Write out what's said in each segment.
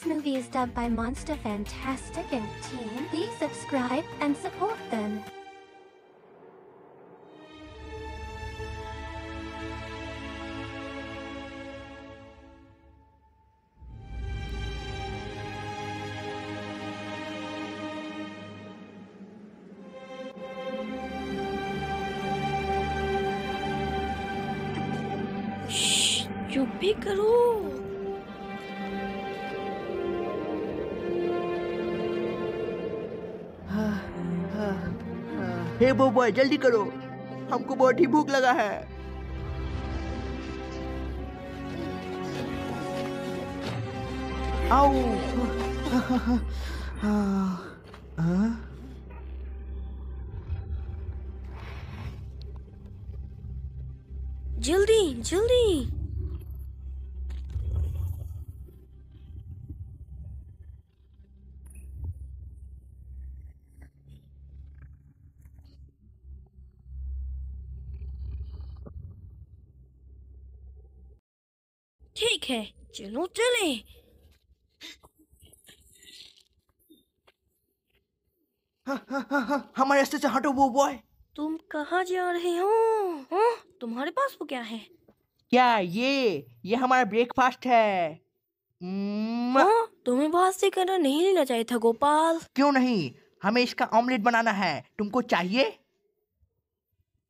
This movie is dubbed by Monster Fantastic and Team. Please subscribe and support them. हे वो boy जल्दी करो। हमको बहुत ही भूख लगा है। आओ? जल्दी जल्दी ठीक है चलो चले। हाँ, हाँ, हाँ, हमारे रास्ते से हटो वो बॉय तुम कहाँ जा रहे हो? हाँ? तुम्हारे पास वो क्या है? क्या ये ये हमारा ब्रेकफास्ट है। हाँ? तुम्हें बात से करना नहीं लेना चाहिए था गोपाल। क्यों नहीं? हमें इसका ऑमलेट बनाना है। तुमको चाहिए?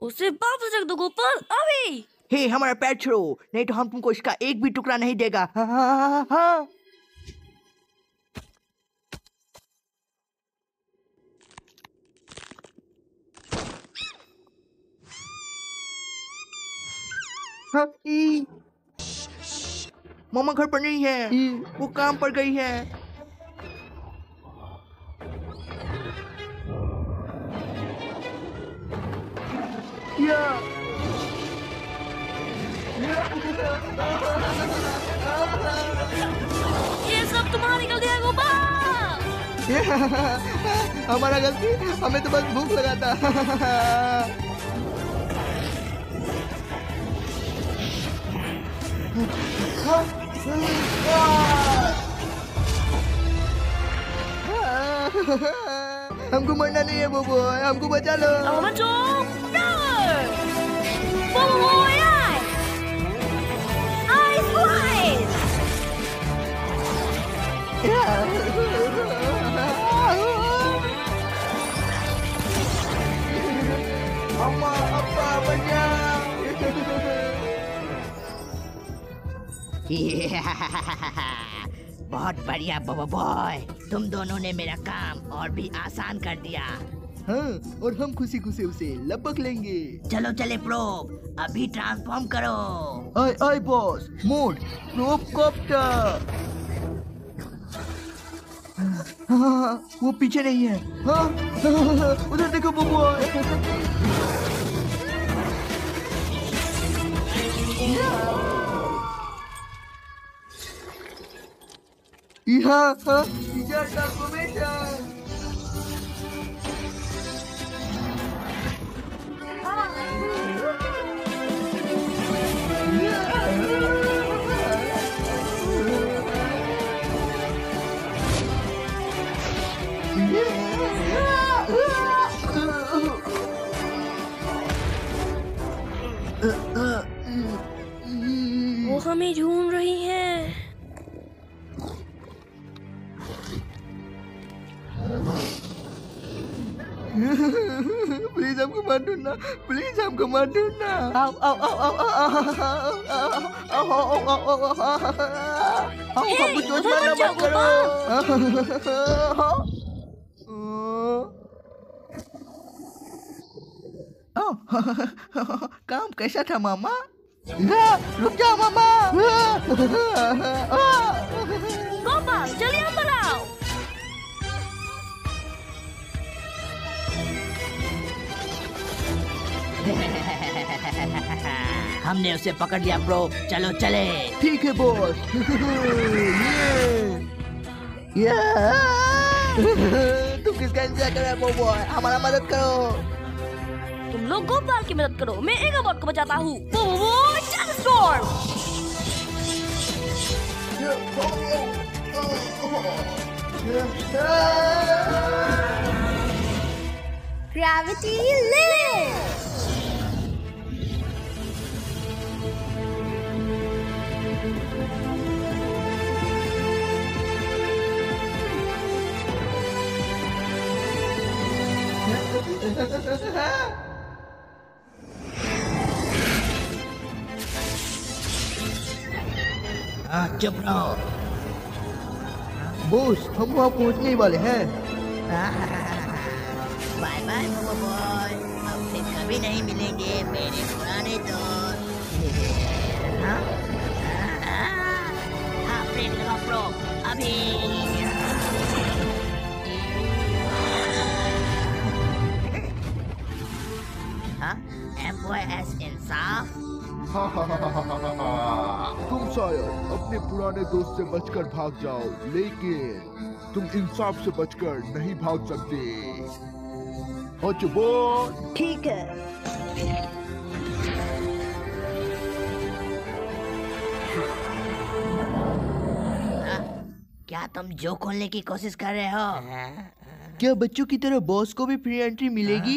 उसे वापस रख दो गोपाल। अभी। हे हमारा पैर छोड़ो नहीं तो हम तुमको इसका एक भी टुकड़ा नहीं देगा। हा, हा, हाँ, हाँ। मामा घर पर नहीं है। वो काम पर गई है। या। ये सब तुम्हारी गलती है गोपाल। हमारा गलती? हमें तो बस भूख लगा था। हमको मरना नहीं है बोबो। हमको बचा लो। अम्मा अब्बा बचा बहुत बढ़िया बबो बॉय तुम दोनों ने मेरा काम और भी आसान कर दिया। हाँ और हम खुशी खुशी उसे लपक लेंगे। चलो चले प्रोब अभी ट्रांसफॉर्म करो। आई आई बॉस मोड प्रोपकॉप्टर हाँ, हाँ, हाँ, वो पीछे नहीं है। हाँ, उधर देखो बबुआ हाँ, मत ढूंढना प्लीज़ हमको मत ढूंढना आओ आओ आओ आओ आओ आओ आओ आओ आओ आओ आओ हे, हमको चोट उधर मारना मत जाओ, मत करो आओ, काम कैसा था मामा रुक जाओ मामा गोपाल चलिए अंदर आओ हमने उसे पकड़ लिया ब्रो। चलो चले। ठीक है बॉस ये ये तुम किसका इंतज़ार कर रहे हो बॉय हमारा मदद करो। तुम लोग गोपाल की मदद करो। मैं एगाबॉट को बचाता हूँ। वो lift! हाँ चुप रहो। बॉस हम वहाँ पहुँचने ही वाले हैं। बाय बाय बॉय अब फिर कभी नहीं मिलेंगे मेरे पुराने दोस्त। हाँ? हाँ, ब्रेक लगाओ प्रो अभी। हाँ बॉय एस इंसाफ तुम शायद अपने पुराने दोस्त से बचकर भाग जाओ लेकिन तुम इंसाफ से बचकर नहीं भाग सकते। अच्छा ठीक है। क्या तुम जो खोलने की कोशिश कर रहे हो? क्या बच्चों की तरह बॉस को भी फ्री एंट्री मिलेगी?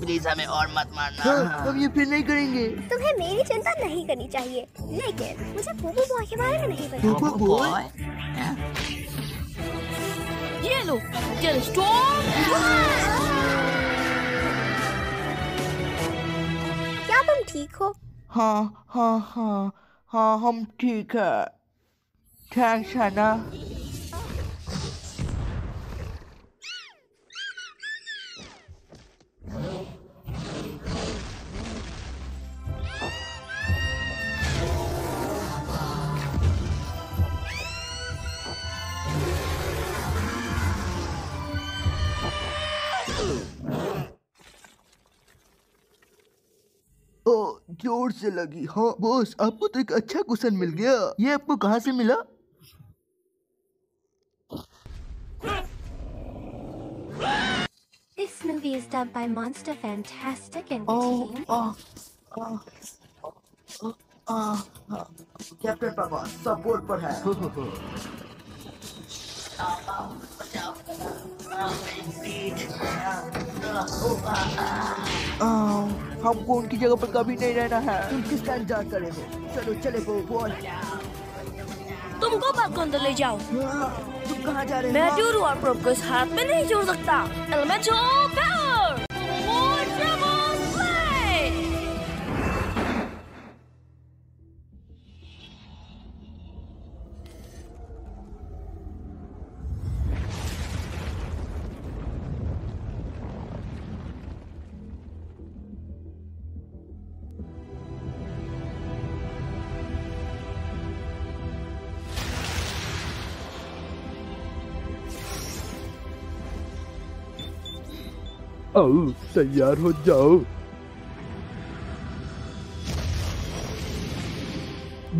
प्लीज़ हमें और मत मारना। हाँ, हम ये फिर नहीं करेंगे। तुम्हें मेरी चिंता नहीं करनी चाहिए लेकिन मुझे पोपो बॉय के बारे में नहीं पता। पोपो बॉय ये लो जेल स्टॉर्म क्या तुम ठीक हो? हाँ हाँ हाँ हाँ हम ठीक है। थैंक्स हना। ओ ज़ोर से लगी। हाँ बॉस आपको तो एक अच्छा क्वेश्चन मिल गया। ये आपको कहाँ से मिला? This movie is dubbed by Monster Fantastic and Oh, oh, oh, oh, oh, oh. पापा सपोर्ट पर है आह, हमको उनकी जगह पर कभी नहीं रहना है। तुम किस इंतज़ार जा करे हो? चलो चले गो बॉय तुमको बात को अंदर ले जाओ। तुम कहाँ जा रहे हो? मैं ज़ोर और प्रोप को इस हाथ में नहीं जोड़ सकता। चलो मैं पावर आओ, तैयार हो जाओ।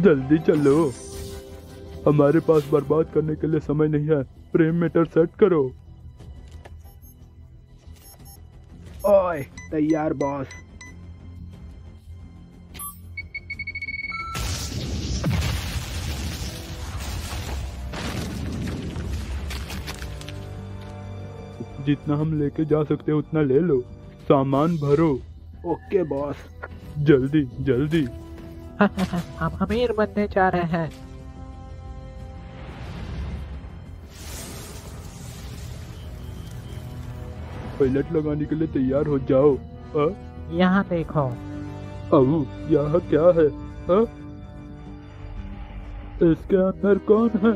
जल्दी चलो। हमारे पास बर्बाद करने के लिए समय नहीं है। प्रेम मीटर सेट करो। ओए, तैयार, बॉस। जितना हम लेके जा सकते हैं उतना ले लो। सामान भरो। ओके बॉस जल्दी जल्दी। हम अमीर बनने जा रहे हैं। पायलट लगाने के लिए तैयार हो जाओ अ? यहाँ देखो। अबू यहाँ क्या है अ? इसके अंदर कौन है?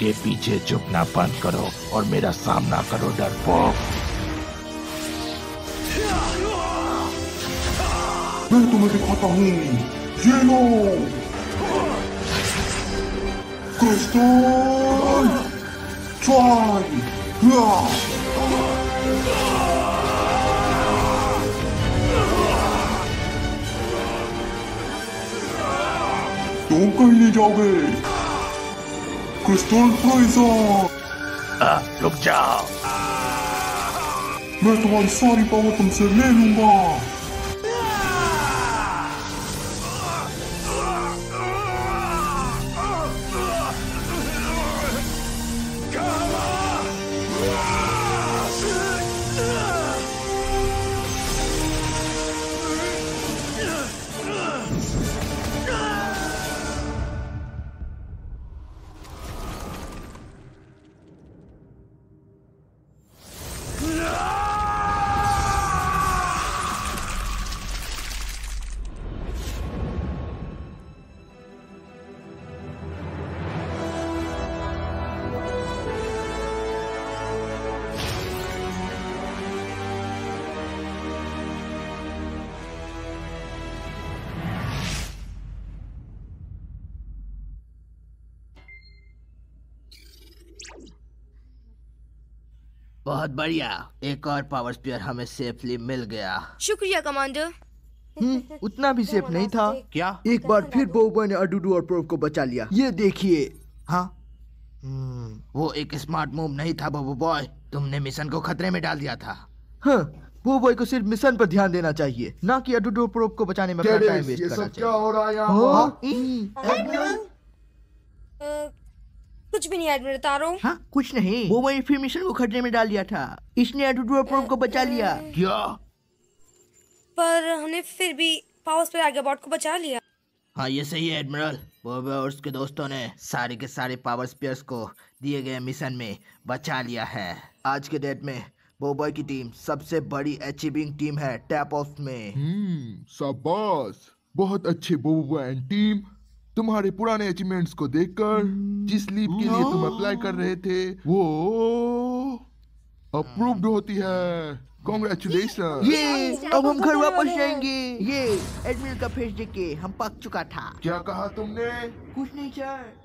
के पीछे झुकना बंद करो और मेरा सामना करो डरपोक मैं तुम्हें दिखाता हूँ। ये लो। क्रिस्टल ट्राई तुम कहीं नहीं जाओगे। क्रिस्टल फ्रीजर आ, रुक जाओ मैं तुम्हारी बहुत बढ़िया। एक और पावर स्पीयर हमें सेफली मिल गया। शुक्रिया कमांडर हम्म, उतना भी सेफ़ नहीं था। क्या? एक बार फिर बोबो ने अडूडू और प्रोब को बचा लिया। ये देखिए। हाँ? हम्म, वो एक स्मार्ट मूव नहीं था बोबो बॉय तुमने मिशन को खतरे में डाल दिया था। हाँ वो बॉय को सिर्फ़ मिशन पर ध्यान देना चाहिए। ना कि अडूडू और प्रोब को बचाने में अपना टाइम वेस्ट करना सब क्या हो रहा है यहाँ? पर? कुछ भी नहीं एडमिरल तारो। हाँ कुछ नहीं। बोबो ने फिर मिशन को खतरे में डाल दिया था। इसने और को बचा लिया। क्या? पर हमने फिर भी पावर स्पेयर आगे बॉट को बचा लिया। हाँ ये सही है एडमिरल बोबो और उसके दोस्तों ने सारे के सारे पावर स्पीयर्स को दिए गए मिशन में बचा लिया है। आज के डेट में बोबॉय की टीम सबसे बड़ी अचीविंग टीम है टैप ऑफ़ में। हम्म शाबाश। बहुत अच्छे बोबो एंड टीम तुम्हारे पुराने अचीवमेंट्स को देखकर जिस लीप के लिए तुम अप्लाई कर रहे थे वो अप्रूव्ड होती है। कॉन्ग्रेचुलेशन ये अब हम घर वापस जाएँगे। ये एडमिरल का फेस देख के हम पक चुका था। क्या कहा तुमने? कुछ नहीं सर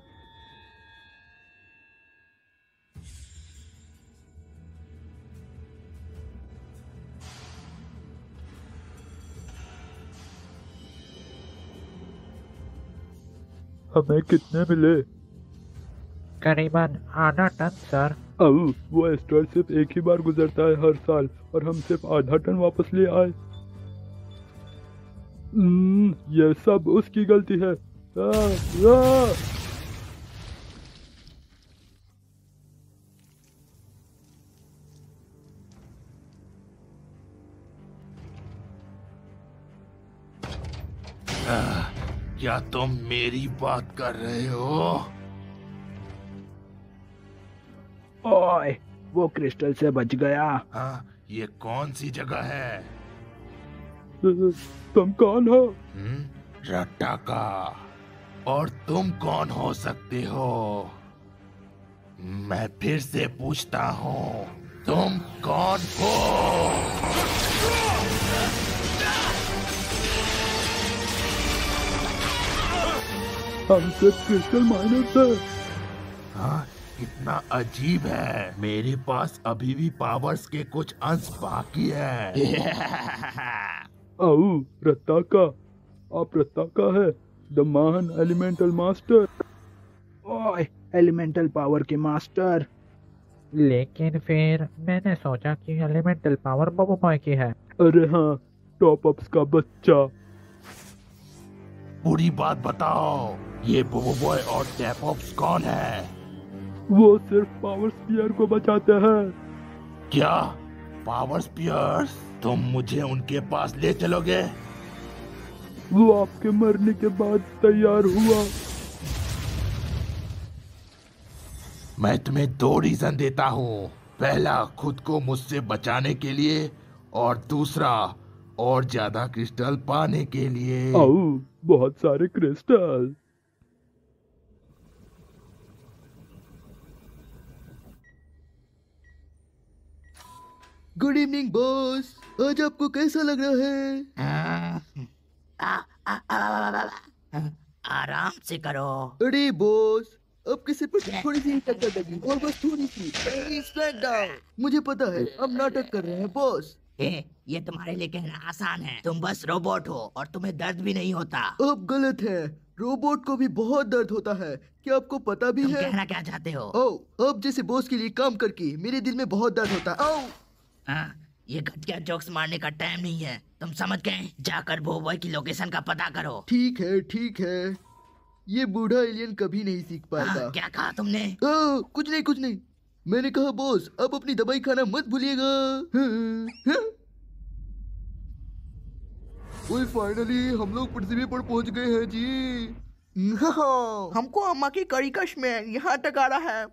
हमें कितने मिले? करीबन आधा टन सर। अब वो एस्टर सिर्फ़ एक ही बार गुजरता है हर साल और हम सिर्फ़ आधा टन वापस ले आए। हम्म, ये सब उसकी गलती है। आ, आ, क्या तुम मेरी बात कर रहे हो? ओए वो क्रिस्टल से बच गया। हाँ ये कौन सी जगह है? तुम कौन हो? हम्म, रट्टा का और तुम कौन हो सकते हो? मैं फिर से पूछता हूँ तुम कौन हो? हम सिर्फ़ क्रिस्टल माइनर्स हैं। हाँ कितना अजीब है। मेरे पास अभी भी पावर्स के कुछ अंश बाकी है। आओ रत्ताका। आप रत्ताका है द महान एलिमेंटल मास्टर ओए एलिमेंटल पावर के मास्टर लेकिन फिर मैंने सोचा कि एलिमेंटल पावर बबो बॉय की है। अरे हाँ टॉप अप्स का बच्चा। पूरी बात बताओ। ये बोबो बॉय और टैप ऑप्स कौन है? वो सिर्फ़ पावर स्पीयर को बचाते हैं। क्या? पावर स्पीयर्स तुम मुझे उनके पास ले चलोगे? वो आपके मरने के बाद तैयार हुआ। मैं तुम्हें दो रीजन देता हूँ। पहला खुद को मुझसे बचाने के लिए और दूसरा और ज़्यादा क्रिस्टल पाने के लिए। आओ बहुत सारे क्रिस्टल गुड इवनिंग बॉस आज आपको कैसा लग रहा है? आराम से करो। अरे बॉस आपके सिर पर थोड़ी सी टक्कर लगी और बस थोड़ी सी। मुझे पता है अब नाटक कर रहे हैं बॉस ए, ये तुम्हारे लिए कहना आसान है। तुम बस रोबोट हो और तुम्हें दर्द भी नहीं होता। आप गलत है। रोबोट को भी बहुत दर्द होता है। क्या आपको पता भी तुम है? कहना क्या चाहते हो? ओ अब जैसे बॉस के लिए काम करके मेरे दिल में बहुत दर्द होता है। ओ हाँ, ये घटिया जोक्स मारने का टाइम नहीं है। तुम समझ गए? जाकर बोबॉय की लोकेशन का पता करो। ठीक है ठीक है। ये बूढ़ा एलियन कभी नहीं सीख पाएगा हाँ, क्या कहा तुमने? ओ, कुछ नहीं कुछ नहीं। मैंने कहा बॉस अब अपनी दवाई खाना मत भूलिएगा। हाँ, हाँ। फाइनली हम लोग पृथ्वी पर पहुँच गए हैं जी। हमको अम्मा की कड़ी कश में यहाँ तक आ रहा है।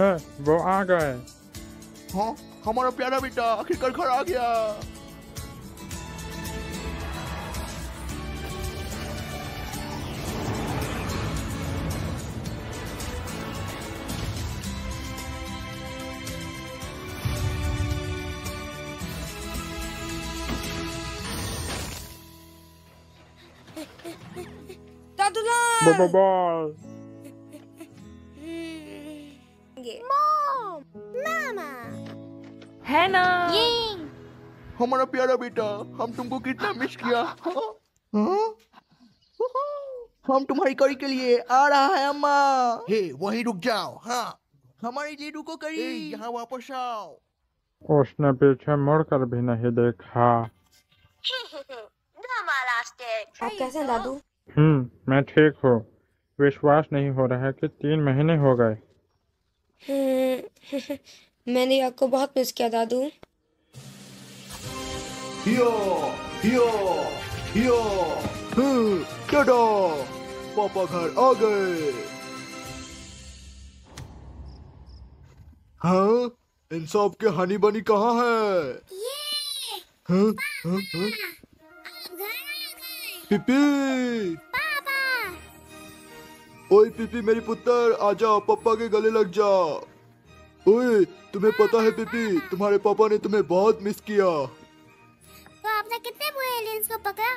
है, वो आ गए। हाँ हमारा प्यारा बेटा आखिरकार घर आ गया। दादूलाल! बाबा बॉय है ना? हमारा प्यारा बेटा हम तुमको कितना मिस किया। हाँ? हाँ? हम तुम्हारी कड़ी के लिए आ रहा है अम्मा। हे वहीं रुक जाओ। हाँ हमारी लीडू को करी यहाँ वापस आओ। उसने पीछे मुड़कर भी नहीं देखा। आप कैसे हैं दादू? हम्म मैं ठीक हूँ। विश्वास नहीं हो रहा है कि तीन महीने हो गए। मैंने आपको बहुत मिस किया दादू। हियो हियो हियो। हम्म, टाटा पापा घर आ गए। हाँ? इन सब के हनी बनी कहाँ है? हाँ, हाँ, हाँ? पिपी। ओए पिपी मेरी पुत्र आजा पापा के गले लग जा ओए तुम्हें पता है पिपी तुम्हारे पापा ने तुम्हें बहुत मिस किया। तो आपने कितने बुरे एलियंस को पकड़ा?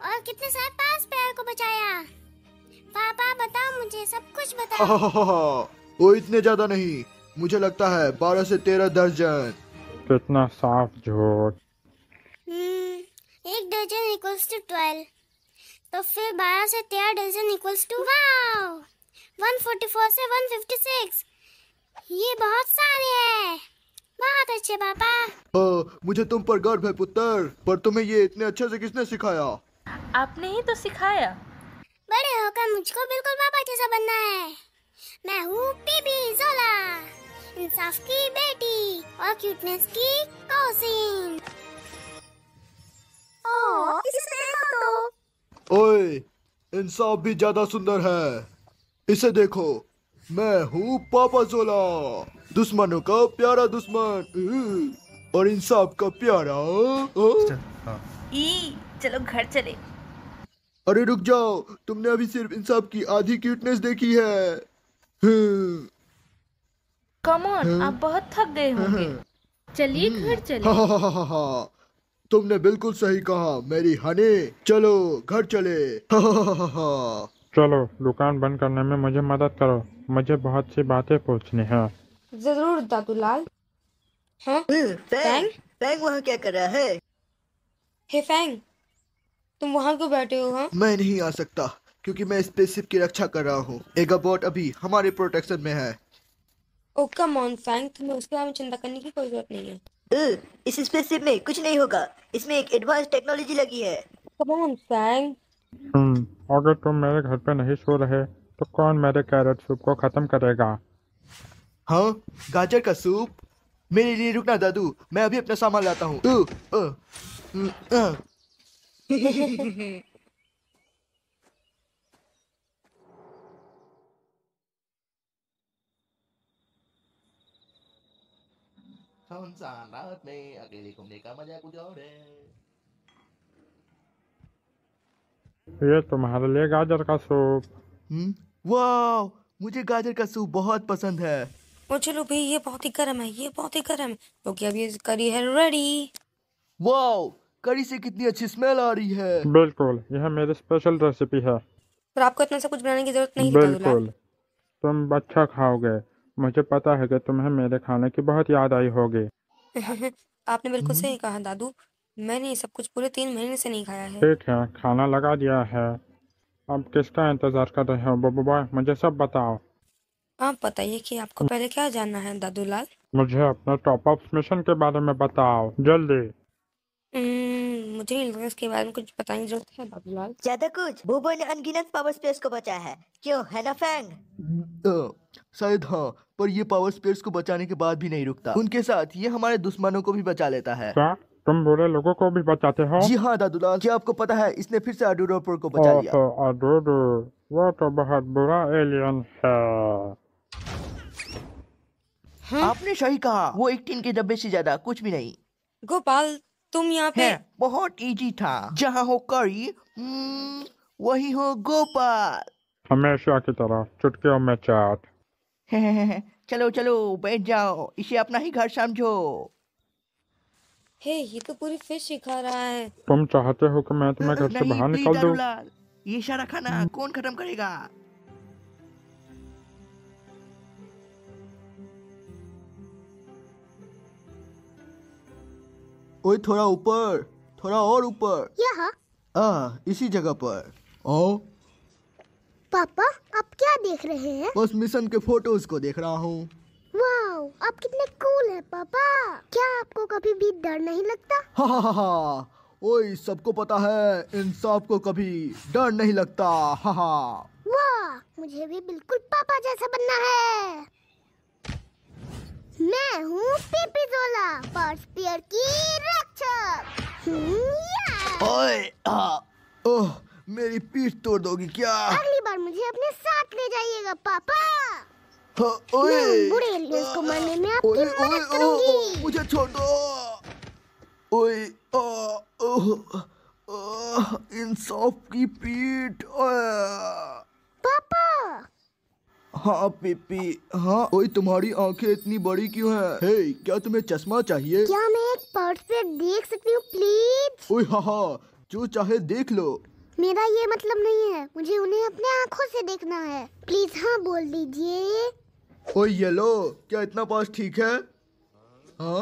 और कितने सारे पास पैर को बचाया? पापा बताओ मुझे सब कुछ बताओ। वो इतने ज़्यादा नहीं मुझे लगता है बारह से तेरह दर्जन। कितना साफ़ झूठ। हम्म, एक दर्जन इक्वल्स टू ट्वेल्व तो फिर बारह से तेरह दर्जन equals to wow one forty four से वन फिफ्टी सिक्स ये बहुत सारे हैं। बहुत अच्छे पापा। हाँ, मुझे तुम पर गर्व है पुत्र। पर तुम्हें ये इतने अच्छे से किसने सिखाया? आपने ही तो सिखाया। बड़े होकर मुझको बिल्कुल पापा जैसा बनना है। मैं हूँ पीबी जोला इंसाफ की बेटी और क्यूटनेस की कौसिन ओह, इसे देखो तो ओए इंसाफ भी ज़्यादा सुंदर है। इसे देखो। मैं हूँ पापा जोला। दुश्मनों का प्यारा दुश्मन। और इंसाफ का प्यारा हाँ? ई चलो घर चले। अरे रुक जाओ तुमने अभी सिर्फ़ इंसाफ की आधी क्यूटनेस देखी है। हम्म, कम ऑन आप बहुत थक गए होंगे। चलिए घर चले। हा, हा, हा, हा, हा। तुमने बिल्कुल सही कहा मेरी हनी। चलो घर चले। हा, हा, हा, हा, हा। चलो दुकान बंद करने में मुझे मदद करो। मुझे बहुत सी बातें पूछनी है। ज़रूर दादूलाल। हाँ? फैंग। फैंग? वहाँ क्या कर रहा है? हे फैंग तुम वहाँ क्यों बैठे हो हाँ? मैं नहीं आ सकता क्योंकि मैं स्पेसशिप की रक्षा कर रहा हूँ। एगाबॉट अभी हमारे प्रोटेक्शन में है। ओ कम ऑन फैंग तुम्हें उसके बारे में चिंता करने की कोई ज़रूरत नहीं है। इस स्पेसशिप में कुछ नहीं होगा। इसमें एक एडवांस टेक्नोलॉजी लगी है। Come on Fang. हम्म अगर तुम मेरे घर पे नहीं सो रहे तो कौन मेरे कैरेट सूप को खत्म करेगा? हाँ गाजर का सूप। मेरे लिए रुकना दादू मैं अभी अपना सामान लाता हूँ। सुनसान रात में अकेले घूमने का मज़ा कुछ और है। ये तुम्हारे लिए गाजर का सूप। हम्म? वाह मुझे गाजर का सूप बहुत पसंद है। ओ चलो भाई ये बहुत ही गर्म है ये बहुत ही गर्म। है क्योंकि अब ये करी है रेडी वाह करी से कितनी अच्छी स्मेल आ रही है। बिल्कुल यह मेरी स्पेशल रेसिपी है। पर आपको इतना सा कुछ बनाने की ज़रूरत नहीं बिल्कुल तुम अच्छा खाओगे। मुझे पता है कि तुम्हें मेरे खाने की बहुत याद आई होगी। आपने बिल्कुल सही कहा दादू। मैंने ये सब कुछ पूरे तीन महीने से नहीं खाया है। ठीक है खाना लगा दिया है। अब किसका इंतज़ार कर रहे हो? बब्बू बॉय मुझे सब बताओ। आप बताइए कि आपको पहले क्या जानना है दादूलाल? मुझे अपने टॉप अप मिशन के बारे में बताओ जल्दी। हम्म, मुझे नहीं लगता इसके बारे में कुछ बताने की ज़रूरत है दादूलाल। ज़्यादा कुछ? बोबो ने अनगिनत पावर स्पेस को बचाया है। क्यों? है ना फैंग शायद हाँ पर ये पावर स्पेयर्स को बचाने के बाद भी नहीं रुकता। उनके साथ ये हमारे दुश्मनों को भी बचा लेता है। क्या? तुम बुरे लोगों को भी बचाते हो? जी हाँ दादूलाल क्या आपको पता है इसने फिर से अडूरोपुर को बचा लिया। ओहो अडूडू वो तो बहुत बुरा एलियन है आपने सही कहा वो एक टीन के डब्बे से ज़्यादा कुछ भी नहीं। गोपाल तुम यहाँ पे बहुत इजी था। जहाँ हो करी हम्म, वही हो गोपाल। हमेशा की तरह चुटकियों में चाट। चलो चलो बैठ जाओ इसे अपना ही घर समझो। हे ये तो पूरी फ़िश सिखा रहा है। तुम चाहते हो कि मैं तुम्हें घर से बाहर निकाल दूँ? ये सारा खाना कौन खत्म करेगा? ओए थोड़ा ऊपर थोड़ा और ऊपर। यहाँ। आ इसी जगह पर। आओ। पापा आप क्या देख रहे हैं? बस मिशन के फ़ोटोज़ को देख रहा हूँ। वाओ आप कितने कूल हैं पापा। क्या आपको कभी भी डर नहीं लगता? हा हा हा हा। ओए सबको पता है इंसाफ को कभी डर नहीं लगता। हा हा। वाह मुझे भी बिल्कुल पापा जैसा बनना है। मैं हूँ पीपी जोला पावर स्पीयर की रक्षक। हम्म, ओए ओह मेरी पीठ तोड़ दोगी क्या? अगली बार मुझे अपने साथ ले जाइएगा पापा। हाँ, बुरे एलियंस मारने में आपकी ओए ओए मदद ओ, ओ, करूँगी मुझे छोड़। दो ओए इंसाफ की पीठ पापा। हाँ पीपी हाँ ओए तुम्हारी आँखें इतनी बड़ी क्यों हैं? हे क्या तुम्हें चश्मा चाहिए? क्या मैं एक पावर स्पीयर देख सकती हूँ प्लीज़ ओए हाँ हाँ जो चाहे देख लो। मेरा ये मतलब नहीं है मुझे उन्हें अपने आँखों से देखना है। प्लीज़ हाँ बोल दीजिए। ओए ये लो क्या इतना पास ठीक है? हाँ?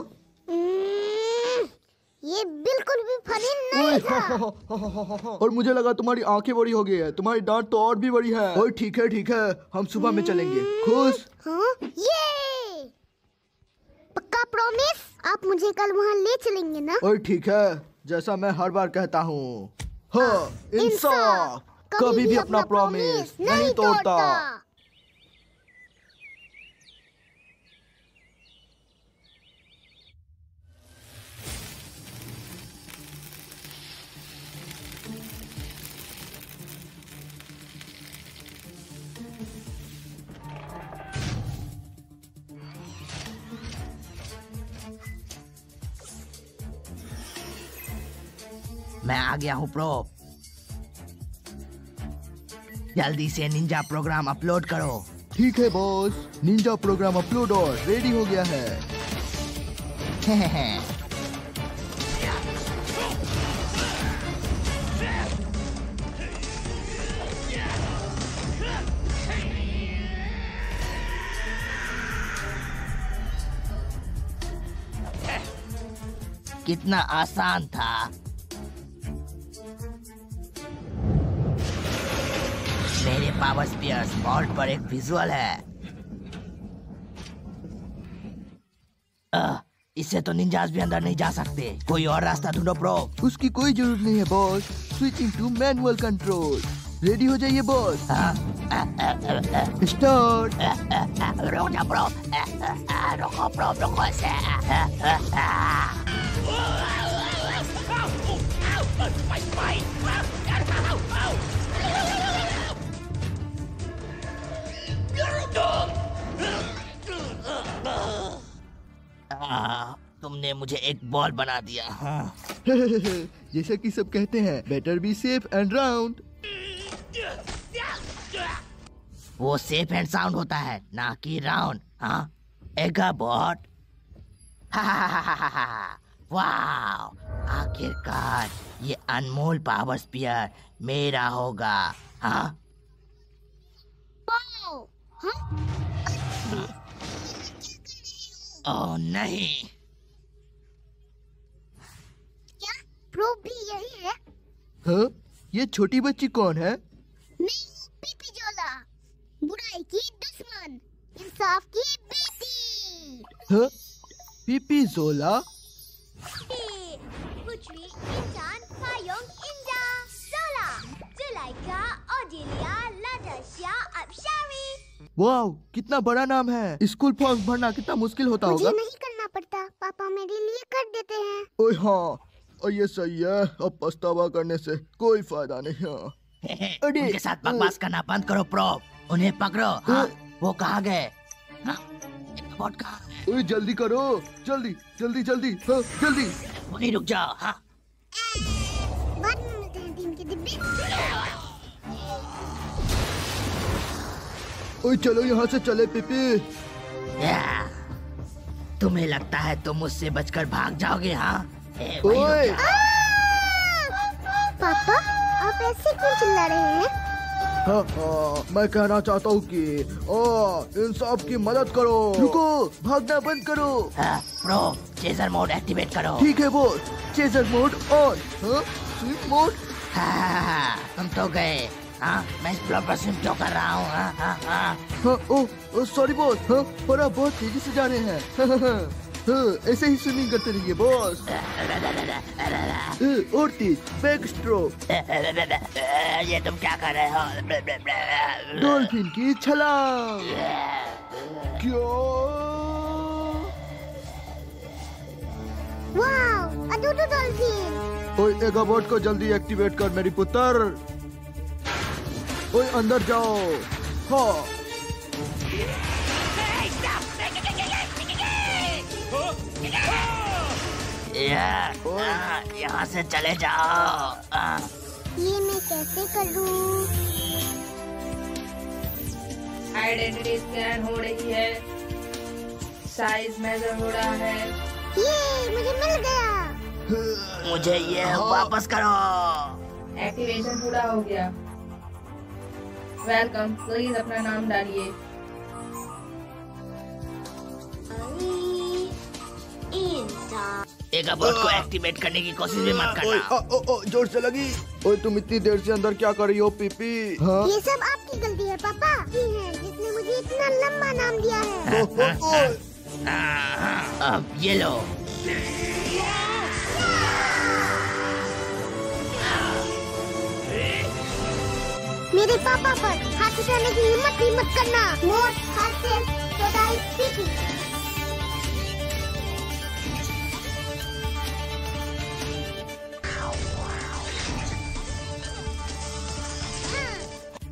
हम्म, ये बिल्कुल भी फनी नहीं हाँ, था। हाँ, हाँ, हाँ, हाँ, हाँ, हाँ। और मुझे लगा तुम्हारी आँखें बड़ी हो गई है तुम्हारी डांट तो और भी बड़ी है। ओए ठीक है ठीक है हम सुबह में चलेंगे। खुश? हाँ ये! पक्का प्रॉमिस आप मुझे कल वहाँ ले चलेंगे ना? ओए ठीक है जैसा मैं हर बार कहता हूँ। हाँ इंसाफ कभी भी अपना प्रॉमिस नहीं तोड़ता। मैं आ गया हूँ प्रो जल्दी से निंजा प्रोग्राम अपलोड करो. ठीक है बॉस निंजा प्रोग्राम अपलोड और रेडी हो गया है. कितना आसान था। पावर स्पीयर्स वॉल्ट पर एक विजुअल है। अह, इससे तो निंजास भी अंदर नहीं जा सकते। कोई और रास्ता ढूंढो प्रो उसकी कोई ज़रूरत नहीं है boss switching to manual control ready हो जाइए बॉस स्टार्ट रुक जा प्रो रुको प्रो रुको ऐसे तुमने मुझे एक बॉल बना दिया। हाँ। जैसा कि सब कहते हैं better be safe and round वो सेफ़ एंड साउंड होता है ना कि राउंड हाँ? एगा बॉट वाह आखिरकार ये अनमोल पावर स्पीयर मेरा होगा हाँ? हाँ? ओह नहीं। क्या? प्रो भी यही है? हाँ? ये छोटी बच्ची कौन है? मैं पीपी जोला बुराई की दुश्मन इंसाफ की बेटी। हाँ? पीपी जोला? Intan Payung Indah Zola Zulaika Odelia Ladasya Abshari वाह कितना बड़ा नाम है। स्कूल फॉर्म भरना कितना मुश्किल होता मुझे होगा। नहीं करना पड़ता। पापा मेरे लिए कर देते हैं। ओए हाँ और ये सही है। अब पछतावा करने से कोई फ़ायदा नहीं है। उनके साथ बकवास करना बंद करो प्रो उन्हें पकड़ो हाँ। वो कहाँ गए? हाँ, ओए जल्दी करो। जल्दी जल्दी जल्दी हाँ जल्दी। वहीं रुक जाओ हाँ। ओए चलो यहाँ से चले पीपी। तुम्हें लगता है तुम मुझसे बचकर भाग जाओगे हाँ? ओए। पापा आप ऐसे क्यों चिल्ला रहे हैं? हाँ हाँ मैं कहना चाहता हूँ कि ओ इंसाफ की मदद करो। रुको। भागना बंद करो। हाँ, प्रो चेजर मोड एक्टिवेट करो। ठीक है बोस चेजर मोड ऑन। हाँ स्वीप मोड। हाँ, तुम तो गए हाँ? मैं इस ब्लॉक क्यों कर रहा हूँ हाँ, हाँ, हाँ। ओ, ओ सॉरी बॉस हाँ पर आप बहुत तेज़ी से जा रहे हैं। हाँ, हाँ, हाँ, हाँ, ऐसे ही स्विमिंग करते रहिए बॉस हाँ, और तेज बैक स्ट्रोक ये तुम क्या कर रहे हो? डॉल्फिन की छलांग क्या? वाओ अदूदू डॉल्फिन ओए एगाबॉट को जल्दी एक्टिवेट कर मेरी पुत्र। ओए अंदर जाओ। हाँ। यहाँ से चले जाओ। ये मैं कैसे करूँ? आइडेंटिटी स्कैन हो रही है। साइज़ मेजर हो रहा है। ये मुझे मिल गया। मुझे ये वापस करो। एक्टिवेशन पूरा हो गया। वेलकम प्लीज़ अपना नाम डालिए। एक अबोट को एक्टिवेट करने की कोशिश भी मत करना। आ, ओ, ओ, ज़ोर से लगी। ओए तुम इतनी देर से अंदर क्या कर रही हो पीपी? हाँ? ये सब आपकी गलती है पापा। ही है जिसने मुझे इतना लंबा नाम दिया है। ओ, ओ, ओ, हाँ, हाँ, अब ये लो। मेरे पापा पर हाथ उठाने की हिम्मत भी मत करना। हाथ से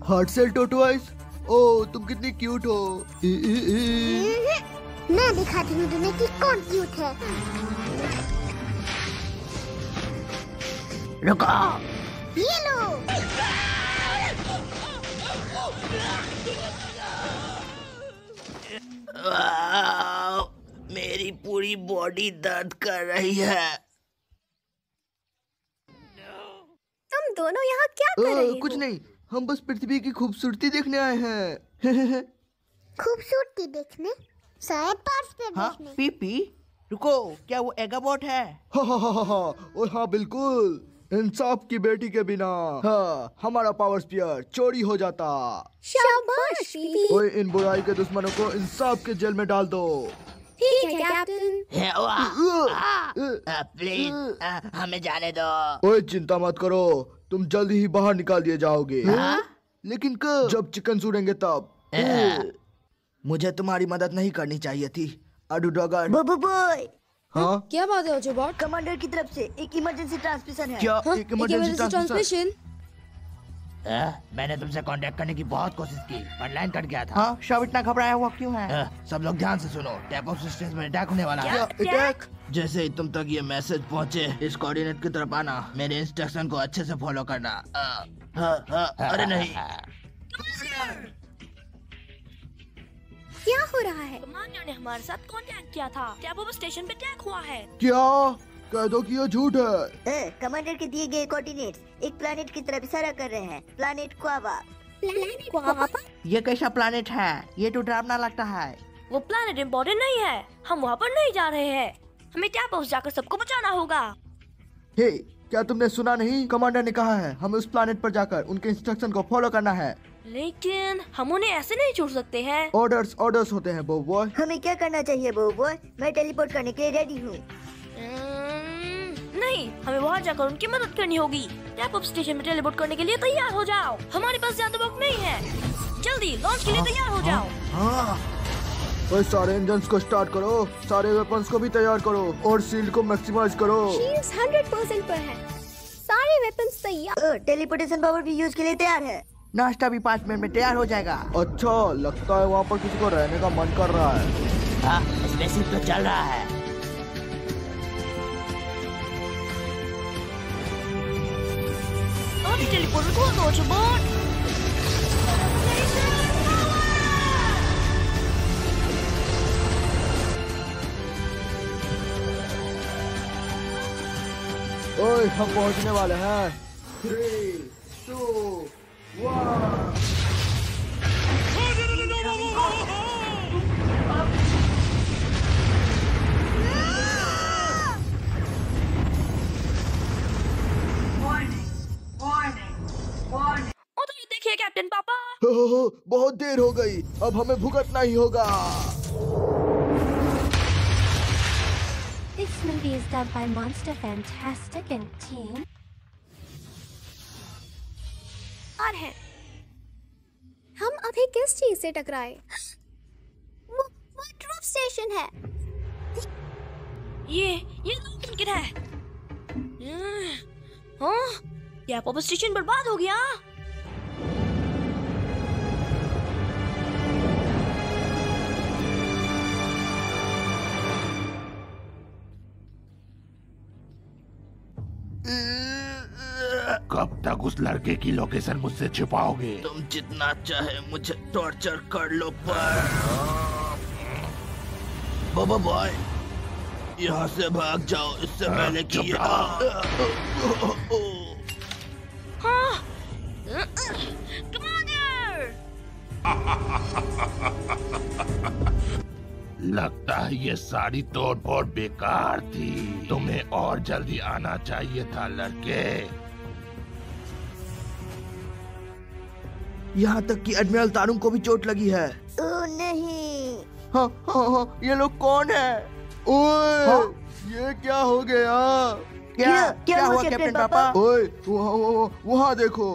हार्ट सेल टोटवाइस ओ तुम कितनी क्यूट हो। ई, ई, ई। मैं दिखाती हूँ तुम्हें कि कौन क्यूट है। रुको। ये लो। मेरी पूरी बॉडी दर्द कर रही है। तुम दोनों यहाँ क्या कर रहे कुछ नहीं हम बस पृथ्वी की खूबसूरती देखने आए हैं। खूबसूरती देखने? शायद पार्स पे हाँ देखने। पीपी रुको क्या वो एगाबॉट है? हाँ हाँ हाँ हाँ हाँ और हाँ बिल्कुल। इंसाफ की बेटी के बिना। हाँ हमारा पावर स्पीयर चोरी हो जाता। शाबाश ओए इन बुराई के दुश्मनों को इंसाफ के जेल में डाल दो। ठीक है कैप्टन। प्लीज़ हमें जाने दो। ओए चिंता मत करो। तुम जल्दी ही बाहर निकाल दिए जाओगे। हाँ? लेकिन कब जब चिकन सूड़ेंगे तब। मुझे तुम्हारी मदद नहीं करनी चाहिए थी अडू डॉगर बुबू बॉय हाँ? क्या बात है ओजोबॉट कमांडर की तरफ़ से एक इमरजेंसी ट्रांसमिशन है। क्या हाँ, एक इमरजेंसी ट्रांसमिशन मैंने तुमसे कांटेक्ट करने की बहुत कोशिश की पर लाइन कट गया था। हाँ शव इतना घबराया हुआ क्यों है? आ, सब लोग ध्यान से सुनो टैप ऑफ़ सिस्टम्स में अटैक होने वाला है। अटैक जैसे ही तुम तक ये मैसेज पहुँचे इस कोऑर्डिनेट की तरफ़ आना मेरे इंस्ट्रक्शन को अच्छे से फॉलो करना। आ, हाँ, हाँ, अरे नहीं। क्या हो रहा है? कमांडर ने हमारे साथ कांटेक्ट किया था। क्या वो स्टेशन पे अटैक हुआ है? क्या? कह दो कि ये झूठ है। ए, कमांडर के दिए गए कोऑर्डिनेट्स एक प्लैनेट की तरफ़ इशारा कर रहे हैं। प्लैनेट क्वाबा ये कैसा प्लानिट है? ये तो डरावना लगता है। वो प्लानिट इम्पोर्टेंट नहीं है। हम वहाँ पर नहीं जा रहे हैं। हमें क्या पहुँच जाकर सबको बचाना होगा? हे क्या तुमने सुना नहीं? कमांडर ने कहा है हमें उस प्लानेट पर जाकर उनके इंस्ट्रक्शन को फॉलो करना है। लेकिन हम उन्हें ऐसे नहीं छोड़ सकते हैं। ऑर्डर्स ऑर्डर्स होते हैं बॉब बॉय। हमें क्या करना चाहिए बो बॉय? मैं टेलीपोर्ट करने के लिए रेडी हूँ। नहीं हमें वहाँ जाकर उनकी मदद करनी होगी। टैप अप स्टेशन में टेलीपोर्ट करने के लिए तैयार हो जाओ। हमारे पास ज़्यादा वक्त नहीं है। जल्दी लॉन्च के लिए तैयार हो जाओ। हाँ। सारे इंजन को स्टार्ट करो। सारे वेपन्स को भी तैयार करो। और शील्ड को मैक्सिमाइज करो। हंड्रेड परसेंट पर है। सारे वेपन्स तैयार। टेलीपोर्टेशन पावर भी यूज़ के लिए तैयार है। नाश्ता भी पाँच मिनट में तैयार हो जाएगा। अच्छा लगता है वहाँ पर किसी को रहने का मन कर रहा है। हाँ तो चल रहा है। दो चुबोट ओए हम पहुँचने वाले हैं। थ्री टू कैप्टन पापा हो, हो, हो, बहुत देर हो गई अब हमें भुगतना ही होगा This movie is dubbed by Monster Fantastic and Team. और है। हम अभी किस चीज़ से टकराए? वो वो ट्रूप स्टेशन है। ये ये नामुमकिन है? हाँ क्या पॉप स्टेशन बर्बाद हो गया। कब तक उस लड़के की लोकेशन मुझसे छिपाओगे? तुम जितना चाहे मुझे टॉर्चर कर लो पर बाबा बॉय यहाँ से भाग जाओ इससे पहले कि हाँ। लगता है ये सारी तोड़ फोड़ बेकार थी। तुम्हें और जल्दी आना चाहिए था लड़के। यहाँ तक कि एडमिरल तारुंग को भी चोट लगी है। ओ नहीं। हाँ हाँ हाँ ये लोग कौन है? ओए हाँ? ये क्या हो गया? क्या क्या, हुआ कैप्टन पापा? ओए वहाँ वहाँ वहाँ देखो।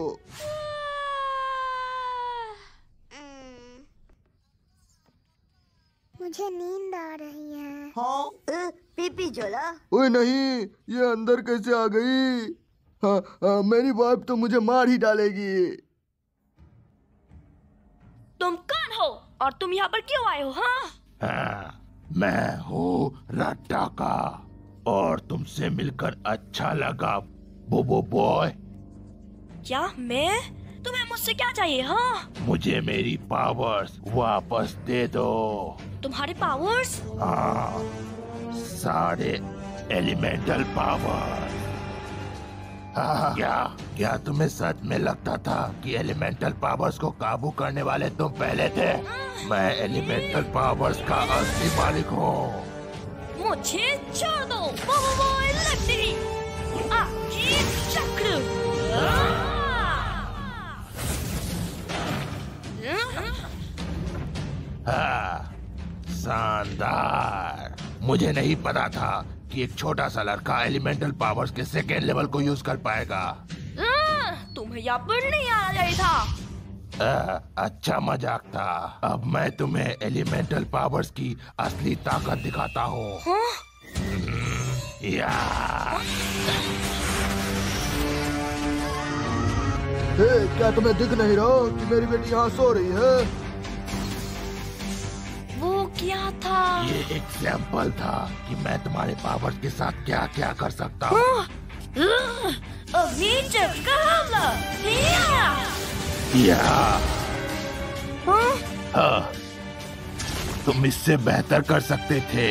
मुझे नींद आ रही है। हाँ? पीपी जोला ओए नहीं ये अंदर कैसे आ गई? हाँ, हाँ मेरी वाइफ तो मुझे मार ही डालेगी। तुम कौन हो? और तुम यहाँ पर क्यों आए हो हाँ? हाँ, मैं हूँ रट्टा का और तुमसे मिलकर अच्छा लगा बोबो बॉय। क्या मैं? तुम्हें मुझसे क्या चाहिए हाँ? मुझे मेरी पावर्स वापस दे दो। तुम्हारे पावर्स? हाँ सारे एलिमेंटल पावर हाँ, क्या? क्या तुम्हें सच में लगता था कि एलिमेंटल पावर्स को काबू करने वाले तुम पहले थे? मैं एलिमेंटल पावर्स का असली मालिक हूँ। मुझे छोड़ दो। वो वो वो चक्र। हाँ, शानदार। मुझे नहीं पता था कि एक छोटा सा लड़का एलिमेंटल पावर्स के सेकेंड लेवल को यूज़ कर पाएगा। तुम्हें यहाँ पर नहीं आना चाहिए था। आ, अच्छा मज़ाक था। अब मैं तुम्हें एलिमेंटल पावर्स की असली ताकत दिखाता हूँ। हाँ? या। हे, क्या तुम्हें दिख नहीं रहा कि मेरी बेटी यहाँ सो रही है? वो क्या था? ये एग्ज़ाम्पल था कि मैं तुम्हारे पावर्स के साथ क्या क्या कर सकता हूँ। हाँ? का हमला या। हाँ? हाँ, तुम इससे बेहतर कर सकते थे।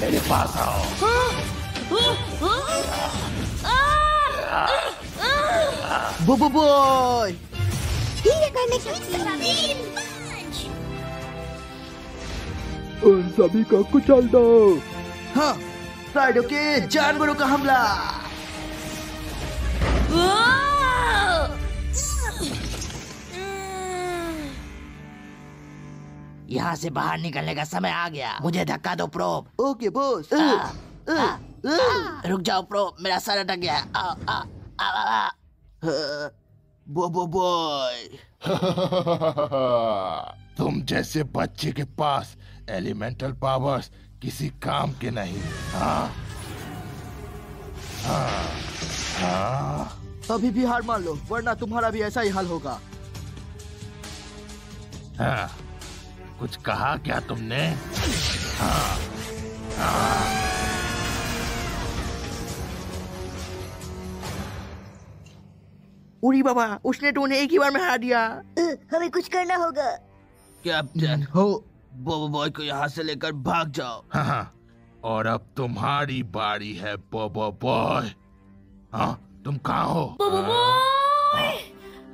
मेरे पास आओ। बुबू बॉय ये करने की उन सभी को कुचल दो। हाँ राइडो के जानवरों का हमला। यहाँ से बाहर निकलने का समय आ गया। मुझे धक्का दो प्रोब। Okay boss. रुक जाओ प्रो मेरा सर अटक गया आ, आ, आ, आ, आ। बोबो बॉय तुम जैसे बच्चे के पास एलिमेंटल पावर्स किसी काम के नहीं। हाँ। हाँ। हाँ। अभी भी हार मान लो वरना तुम्हारा भी ऐसा ही हाल होगा। हाँ। कुछ कहा क्या तुमने? हाँ। हाँ। उरी बाबा उसने तो उन्हें एक ही बार में हरा दिया। हमें कुछ करना होगा। कैप्टन हो बोबो बॉय को यहाँ से लेकर भाग जाओ। हाँ हाँ। और अब तुम्हारी बारी है बोबो बॉय हाँ तुम कहाँ हो? बोबो बॉय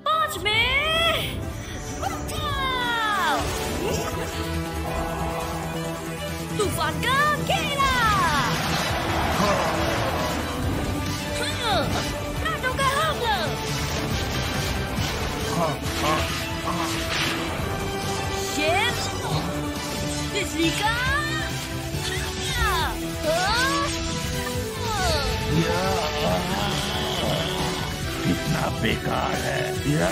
पाँच में तूफ़ान का कितना बेकार है। या!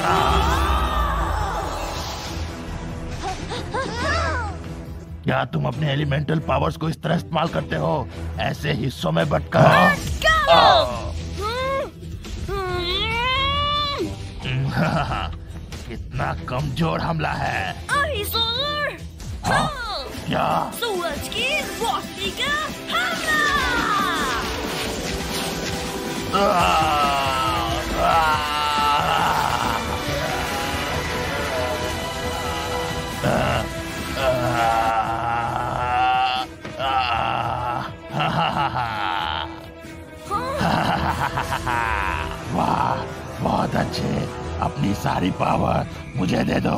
क्या तुम अपने एलिमेंटल पावर्स को इस तरह इस्तेमाल करते हो? ऐसे हिस्सों में बटकर कितना कमज़ोर हमला है। अभी सोलर क्या? सूरज की रोशनी का हमला। वाह बहुत अच्छे। अपनी सारी पावर मुझे दे दो।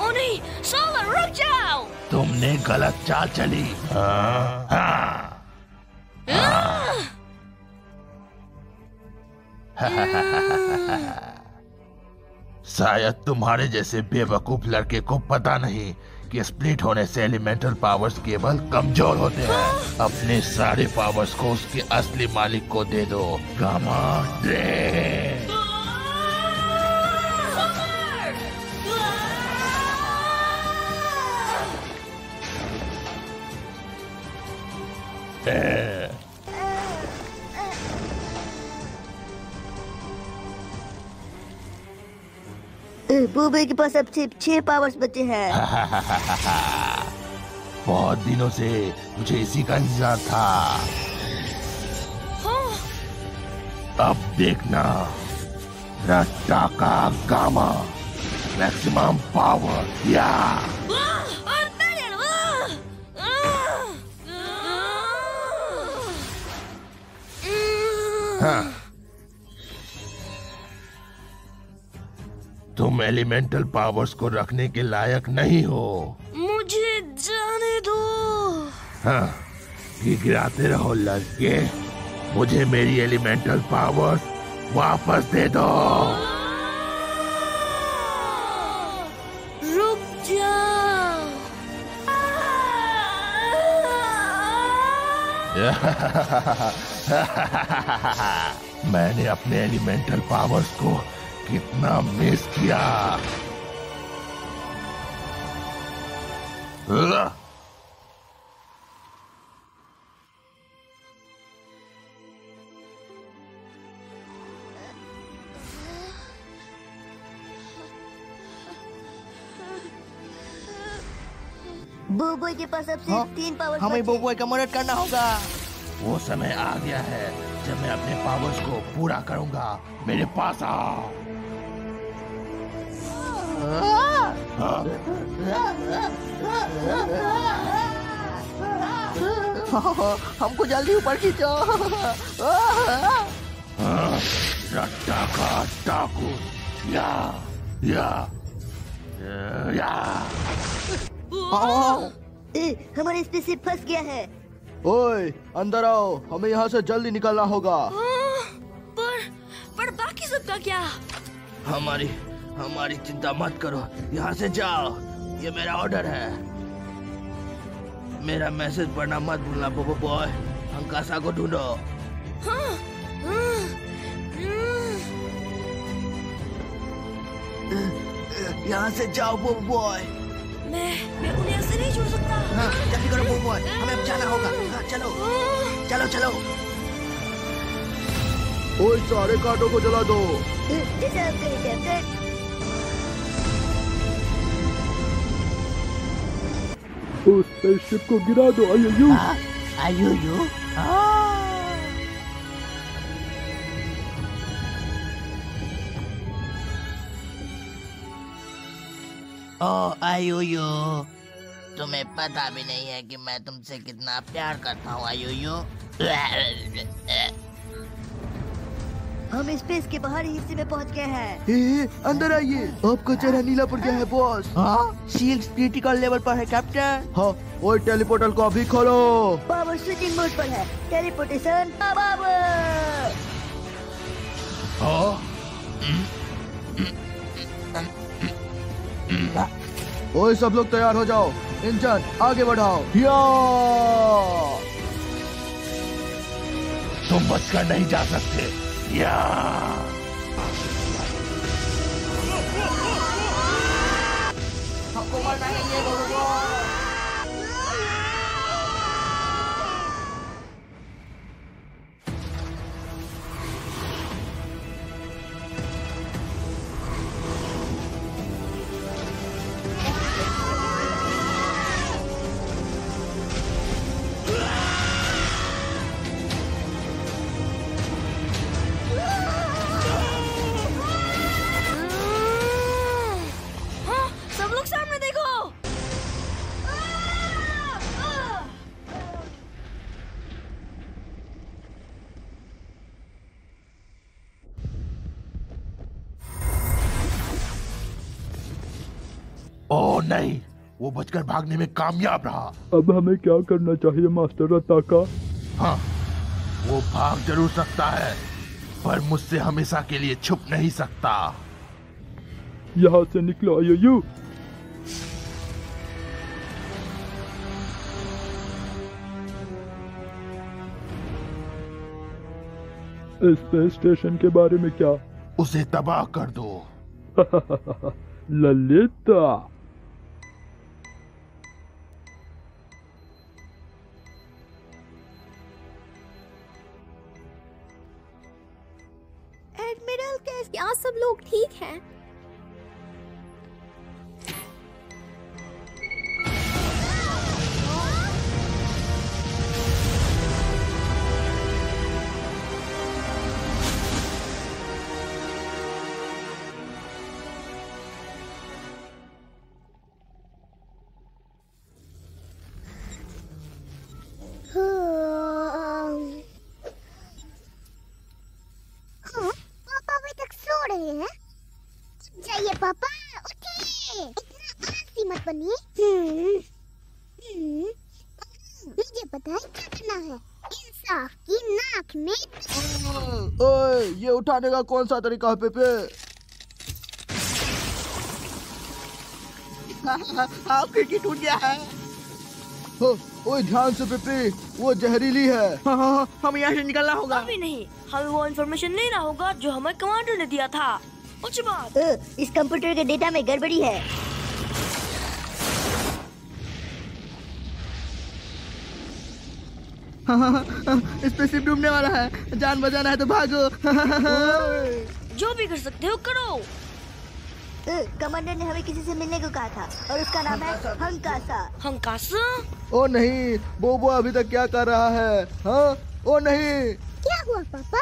ओ नहीं सोलर रुक जाओ। तुमने गलत चाल चली। हाँ, हाँ। शायद तुम्हारे जैसे बेवकूफ़ लड़के को पता नहीं कि स्प्लिट होने से एलिमेंटल पावर्स केवल कमज़ोर होते हैं। अपने सारे पावर्स को उसके असली मालिक को दे दो। गामा ड्रे बूबे के पास अब सिर्फ़ छह पावर्स बचे हैं। बहुत दिनों से मुझे इसी का इंतज़ार था। अब देखना रट्टा का गामा मैक्सिमम पावर या हाँ। तुम एलिमेंटल पावर्स को रखने के लायक नहीं हो। मुझे जाने दो। हाँ गिराते रहो लड़के। मुझे मेरी एलिमेंटल पावर्स वापस दे दो। मैंने अपने एलिमेंटल पावर्स को कितना मिस किया। बोबोई के पास अब सिर्फ़ तीन पावर हमें बोबोई का मदद करना होगा। वो समय आ गया है जब मैं अपने पावर्स को पूरा करूँगा। मेरे पास आओ हमको जल्दी ऊपर खींचो रट्टा का डाकू या या या। हमारे स्पेसशिप फंस गया है। ओए अंदर आओ। हमें यहाँ से जल्दी निकलना होगा। पर पर बाकी सबका क्या? हमारी हमारी चिंता मत करो। यहाँ से जाओ। ये मेरा ऑर्डर है। मेरा मैसेज पढ़ना मत भूलना बोबो बॉय अंकासा को ढूंढो। हाँ, हाँ, यहाँ से जाओ बोबो बॉय मैं मैं उन्हें ऐसे नहीं छोड़ सकता। हाँ, जल्दी करो बोबो बॉय हमें अब जाना होगा। हाँ, चलो। चलो चलो। ओए सारे कांटों को जला दो। उस स्पेसशिप को गिरा दो आयु आयु यू ओ आयुयु। तुम्हें पता भी नहीं है कि मैं तुमसे कितना प्यार करता हूँ आयुयु। हम स्पेस के बाहरी हिस्से में पहुँच गए हैं। ए, अंदर आइए। आपका चेहरा नीला पड़ गया है बॉस हाँ? शील्ड क्रिटिकल लेवल पर है कैप्टन हाँ ओए टेलीपोर्टल को अभी खोलो। पावर स्विचिंग मोड पर है। टेलीपोर्टेशन पावर ओए सब लोग तैयार हो जाओ। इंजन आगे बढ़ाओ। या! तुम बचकर नहीं जा सकते। या! सबको मरना है ये बॉय नहीं वो बचकर भागने में कामयाब रहा। अब हमें क्या करना चाहिए मास्टर रताका? हाँ वो भाग ज़रूर सकता है पर मुझसे हमेशा के लिए छुप नहीं सकता। यहाँ से निकलो आयु स्पेस स्टेशन के बारे में क्या? उसे तबाह कर दो। ललिता। सब लोग ठीक हैं। उठाने का कौन सा तरीका है पेपे? हाँ खिड़की टूट गया है। ओ, ओए ध्यान से पेपे वो जहरीली है। हाँ हाँ हाँ, हमें यहाँ से निकलना होगा। अभी नहीं हमें वो इन्फॉर्मेशन लेना होगा जो हमें कमांडर ने दिया था। कुछ बात। इस कंप्यूटर के डेटा में गड़बड़ी है। स्पेसशिप डूबने वाला है। जान बचाना है तो भागो। जो भी कर सकते हो करो। कमांडर ने हमें किसी से मिलने को कहा था और उसका नाम है हंकासा। हंकासा? ओ नहीं बोबो अभी तक क्या कर रहा है हाँ? ओ नहीं। क्या हुआ पापा?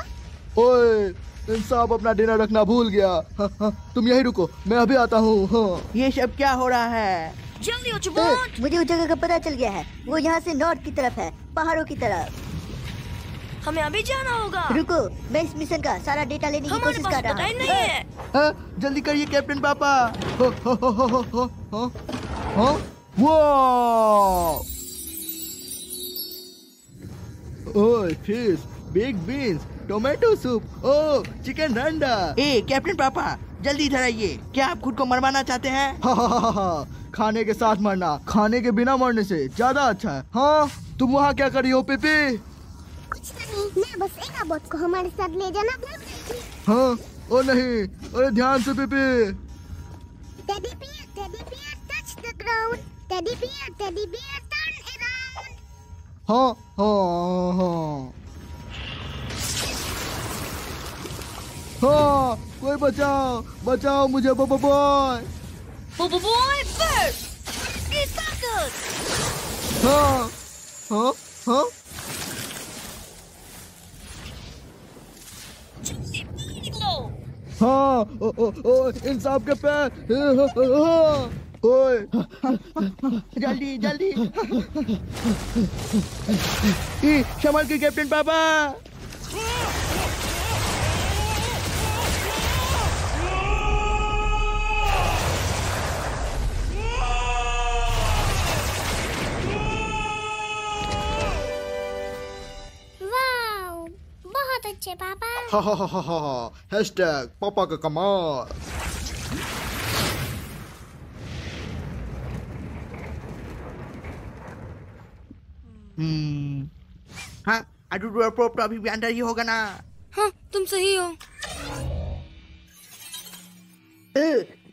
ओए इंसाफ अपना डिनर रखना भूल गया। हाँ, हाँ, तुम यही रुको मैं अभी आता हूँ हाँ। ये सब क्या हो रहा है? जल्दी हो चुबोट मुझे उस जगह का पता चल गया है। वो यहाँ से नॉर्थ की तरफ़ है पहाड़ों की तरफ़। हमें अभी जाना होगा। रुको मैं इस मिशन का सारा डेटा लेने की कोशिश कर रहा हूँ। नहीं है। हाँ, जल्दी करिए कैप्टन पापा। हो, हो, हो, हो, हो, हो, हो, हो, वाह! ओए fish big beans tomato soup ओ चिकन रंडा ए कैप्टन पापा जल्दी इधर आइए क्या आप खुद को मरवाना चाहते हैं? हा, हा, हा, हा, खाने के साथ मरना खाने के बिना मरने से ज़्यादा अच्छा है। हाँ? तुम वहाँ क्या कर रही हो पिपी? कुछ नहीं मैं बस एक बोट को हमारे साथ ले जाना भूल गई हाँ? ओ नहीं अरे ध्यान से पिपी। Teddy bear teddy bear touch the ground teddy bear teddy bear turn around हाँ हाँ हाँ। हाँ कोई बचाओ बचाओ मुझे बॉय। बोबो बॉय फ़र्स्ट की ताकत हाँ हाँ हाँ। हाँ ओ, ओ, ओ, इंसाफ के पैर। हाँ, ओए। जल्दी जल्दी। ई, के कैप्टन पापा। बहुत अच्छे पापा हा हा हा हा हैशटैग पापा का कमाल हम्म हाँ तो अभी भी अंदर ही होगा ना हाँ तुम सही हो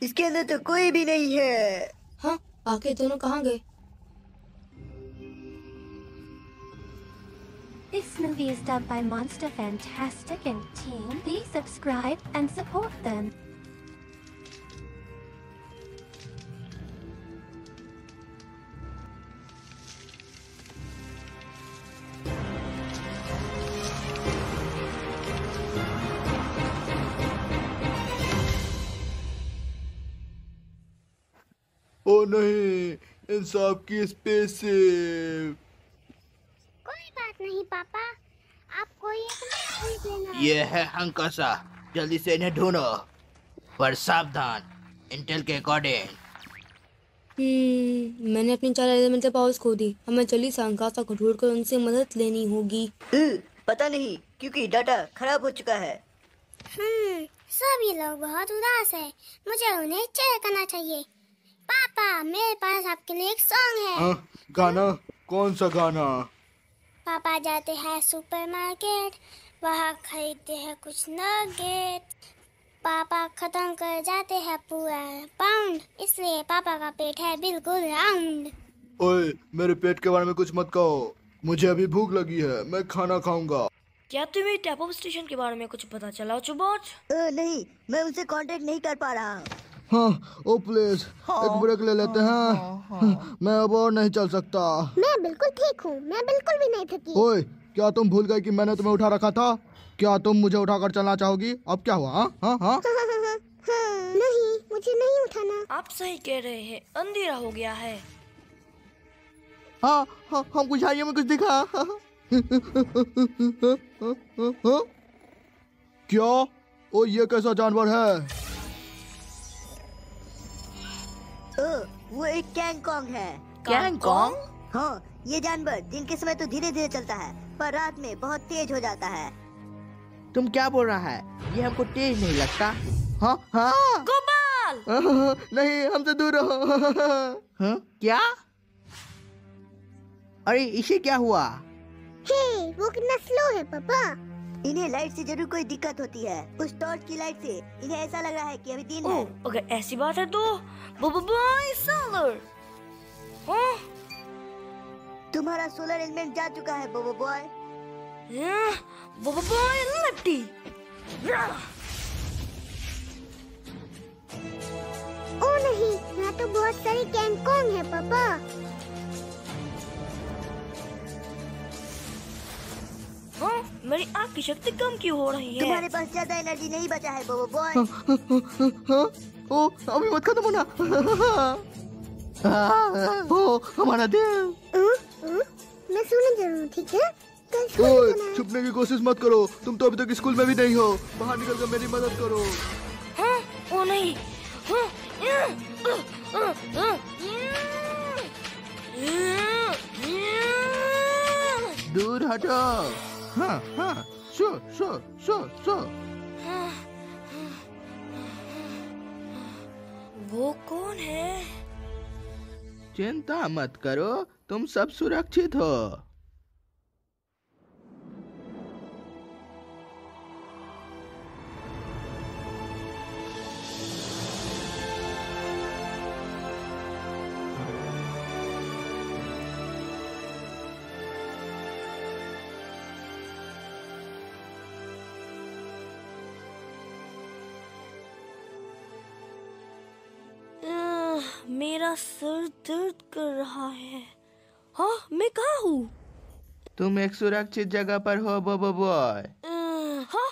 इसके अंदर तो कोई भी नहीं है हाँ आके दोनों कहाँ गए This movie is dubbed by Monster Fantastic and Team. Please subscribe and support them. ओ नहीं इंसाफ की स्पेसशिप कोई बात नहीं पापा। आपको ये खरीद लेना। ये है हंकसा जल्दी से इन्हें ढूंढो। पर सावधान इंटेल के अकॉर्डिंग हम्म, मैंने अपनी चार एलिमेंटल पावर्स खो दी। हमें जल्दी से अंकासा को ढूंढकर उनसे मदद लेनी होगी। पता नहीं क्योंकि डाटा खराब हो चुका है। हम्म सभी लोग बहुत उदास है। मुझे उन्हें चेयर करना चाहिए। पापा मेरे पास आपके लिए एक सॉन्ग है। हाँ, गाना? कौन सा गाना? पापा जाते हैं सुपरमार्केट वहाँ खरीदते हैं कुछ नगेट। पापा खत्म कर जाते हैं पूरा पाउंड इसलिए पापा का पेट है बिल्कुल राउंड। ओए मेरे पेट के बारे में कुछ मत कहो। मुझे अभी भूख लगी है मैं खाना खाऊँगा। क्या तुम्हें टैप स्टेशन के बारे में कुछ पता चला चुबोट? नहीं मैं उनसे कांटेक्ट नहीं कर पा रहा। हूँ हाँ ओ प्लीज़ एक ब्रेक ले लेते हैं। मैं अब और नहीं चल सकता। मैं बिल्कुल ठीक हूँ मैं बिल्कुल भी नहीं थकी। ओए क्या तुम भूल गए कि मैंने तुम्हें उठा रखा था? क्या तुम मुझे उठाकर चलना चाहोगी? अब क्या हुआ हाँ? हाँ हाँ? हाँ, नहीं मुझे नहीं उठाना। आप सही कह रहे हैं अंधेरा हो गया है। हाँ हाँ हमको झाड़ियों में कुछ दिखा। क्या? ओ ये कैसा जानवर है? ओ, वो एक कैंगकॉन्ग है। कैंगकॉन्ग? हाँ ये जानवर दिन के समय तो धीरे धीरे चलता है पर रात में बहुत तेज हो जाता है। तुम क्या बोल रहा है? ये हमको तेज नहीं लगता। हाँ हाँ। गोपाल! नहीं हमसे दूर रहो। हाँ क्या? अरे इसे क्या हुआ? हे वो कितना स्लो है पापा। इन्हें लाइट से ज़रूर कोई दिक्कत होती है। उस टॉर्च की लाइट से इन्हें ऐसा लग रहा है कि अभी दिन है। अगर ऐसी बात है तो बोबो सोलर हाँ? तुम्हारा सोलर एलिमेंट जा चुका है बोबो बॉय हाँ, बोबो बॉय लिफ्टी तो बहुत सारी कैंगकोंग है पापा। हाँ मेरी आँख की शक्ति कम क्यों हो रही है? तुम्हारे पास ज़्यादा एनर्जी नहीं बचा है बोबो बॉय हाँ? ओ अभी मत खत्म होना। ओ हमारा दिल मैं सुन ज़रूर ठीक है? स्कूल ओए छुपने की कोशिश मत करो। तुम तो अभी तक स्कूल में भी नहीं हो। बाहर निकल कर मेरी मदद करो। हाँ ओ नहीं। हाँ, अ, या, या। दूर हटो। हाँ हाँ शो शो शो शो वो कौन है? चिंता मत करो तुम सब सुरक्षित हो। सर दर्द कर रहा है। हाँ मैं कहाँ हूँ? तुम एक सुरक्षित जगह पर हो बोबो बॉय। हाँ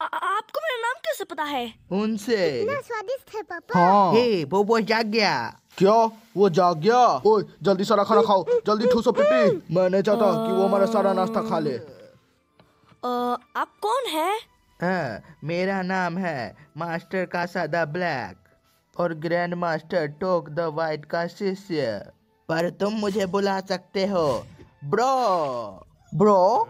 आ- आ- आपको मेरा नाम कैसे पता है? उनसे। कितना स्वादिष्ट है पापा। हाँ। हे बोबो जाग गया। क्या? वो जाग गया? ओए जल्दी सारा खाना खाओ। जल्दी ठूसो पिपी मैं नहीं चाहता कि वो हमारा सारा नाश्ता खा ले। अ, आप कौन है? हाँ मेरा नाम है मास्टर कासा द ब्लैक। और grand master Tok the white का शिष्य पर तुम मुझे बुला सकते हो, ब्रो। ब्रो?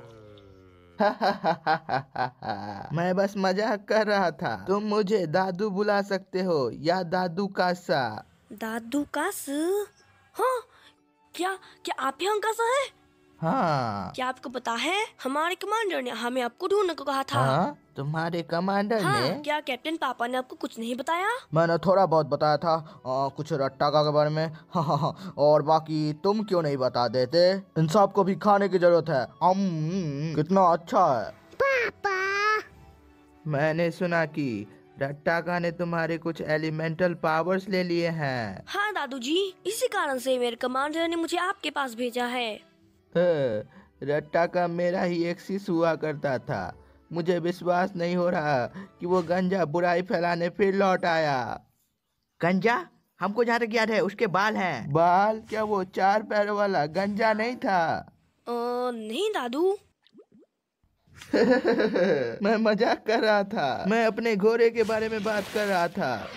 मैं बस मज़ाक कर रहा था। तुम मुझे दादू बुला सकते हो या दादू कासा? दादू कास? हाँ क्या क्या आप यहाँ कासा है? हाँ। क्या आपको पता है? हमारे कमांडर ने हमें आपको ढूँढने को कहा था। हाँ तुम्हारे कमांडर हाँ, ने? क्या कैप्टन पापा ने आपको कुछ नहीं बताया? मैंने थोड़ा बहुत बताया था आ, कुछ रट्टा का के बारे में। हाँ, हाँ, हाँ, और बाकी तुम क्यों नहीं बता देते? इन सबको भी खाने की ज़रूरत है। अम, कितना अच्छा है। पापा। मैंने सुना कि रट्टाका ने तुम्हारे कुछ एलिमेंटल पावर्स ले लिए हैं। हाँ दादू जी इसी कारण से मेरे कमांडर ने मुझे आपके पास भेजा है। हाँ, रट्टाका मेरा ही एक शिष्य हुआ करता था। मुझे विश्वास नहीं हो रहा कि वो गंजा बुराई फैलाने फिर लौट आया। गंजा? हमको जहाँ तक याद है उसके बाल हैं। बाल? क्या वो चार पैरों वाला गंजा नहीं था? अ, नहीं दादू। मैं मज़ाक कर रहा था। मैं अपने घोड़े के बारे में बात कर रहा था।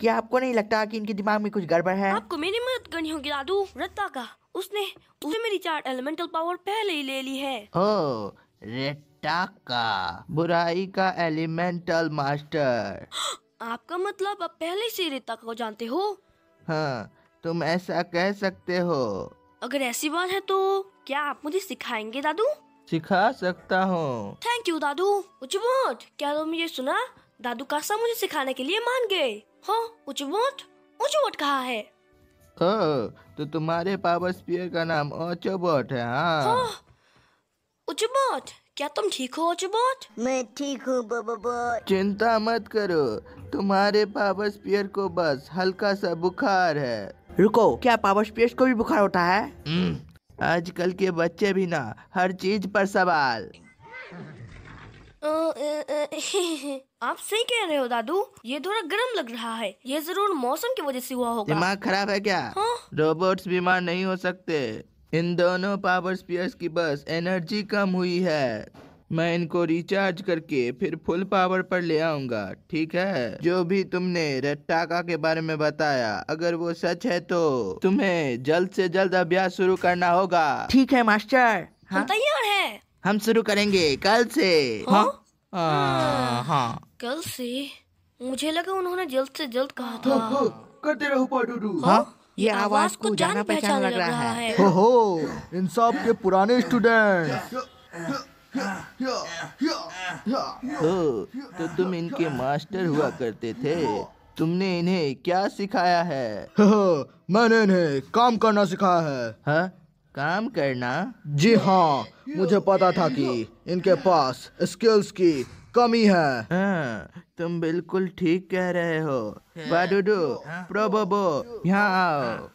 क्या आपको नहीं लगता कि इनके दिमाग में कुछ गड़बड़ है? आपको मेरी मदद करनी होगी दादू रत्ता का। उसने उसने मेरी चार एलिमेंटल पावर पहले ही ले ली है। ओ रेटाका बुराई का एलिमेंटल मास्टर आपका मतलब आप पहले से रेता को जानते हो? हाँ तुम ऐसा कह सकते हो। अगर ऐसी बात है तो क्या आप मुझे सिखाएँगे दादू? सिखा सकता हूँ। थैंक यू दादू। उचबोट क्या तुमने ये सुना? दादू कासा मुझे सिखाने के लिए मान गए। हाँ उचबोट उचबोट कहा है? ओ तो तुम्हारे पावर स्पीयर का नाम ओचोबोट है हाँ। हाँ। क्या तुम ठीक हो उचबोट मैं ठीक हूँ चिंता मत करो तुम्हारे पावर स्पीयर को बस हल्का सा बुखार है। रुको क्या पावर स्पीयर को भी बुखार होता है? हम्म, आजकल के बच्चे भी ना हर चीज़ पर सवाल। आप सही कह रहे हो दादू। ये थोड़ा गर्म लग रहा है। ये ज़रूर मौसम की वजह से हुआ होगा। दिमाग खराब है क्या? हाँ। रोबोट्स बीमार नहीं हो सकते। इन दोनों पावर स्पीयर्स की बस एनर्जी कम हुई है। मैं इनको रिचार्ज करके फिर फुल पावर पर ले आऊँगा ठीक है? जो भी तुमने रट्टाका के बारे में बताया अगर वो सच है तो तुम्हें जल्द से जल्द अभ्यास शुरू करना होगा। ठीक है मास्टर। हम तैयार हैं। हम शुरू करेंगे कल से। हाँ? हाँ? हाँ। कल से? मुझे लगा उन्होंने जल्द से जल्द कहा था। करते रहो पाडूडू हाँ? ये आवाज़ को जाना पहचान लग रहा है। हो। हो इन सब के पुराने स्टूडेंट। हो तो तुम इनके मास्टर हुआ करते थे। तुमने इन्हें क्या सिखाया है? मैंने इन्हें काम करना सिखाया है। हाँ? काम करना। जी हाँ मुझे पता था कि इनके पास स्किल्स की कमी है। हाँ तुम बिल्कुल ठीक कह रहे हो। बाडूडू प्रोबोबो यहाँ आओ।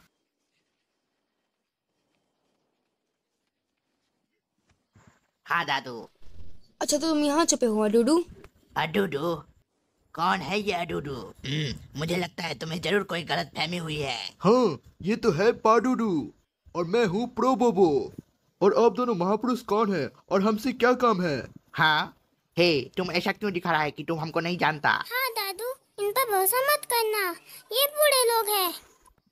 हाँ दादू। अच्छा तो तुम यहाँ छुपे हो डूडू अडूडू? कौन है ये अडूडू? हम्म, मुझे लगता है तुम्हें ज़रूर कोई गलत फहमी हुई है। हाँ ये तो है पाडूडू। और मैं हूँ प्रोबोबो। और आप दोनों महापुरुष कौन है? और हमसे क्या काम है? हाँ। हे तुम ऐसा क्यों दिखा रहा है कि तुम हमको नहीं जानता? हाँ दादू इन पर भरोसा मत करना। ये बुरे लोग हैं।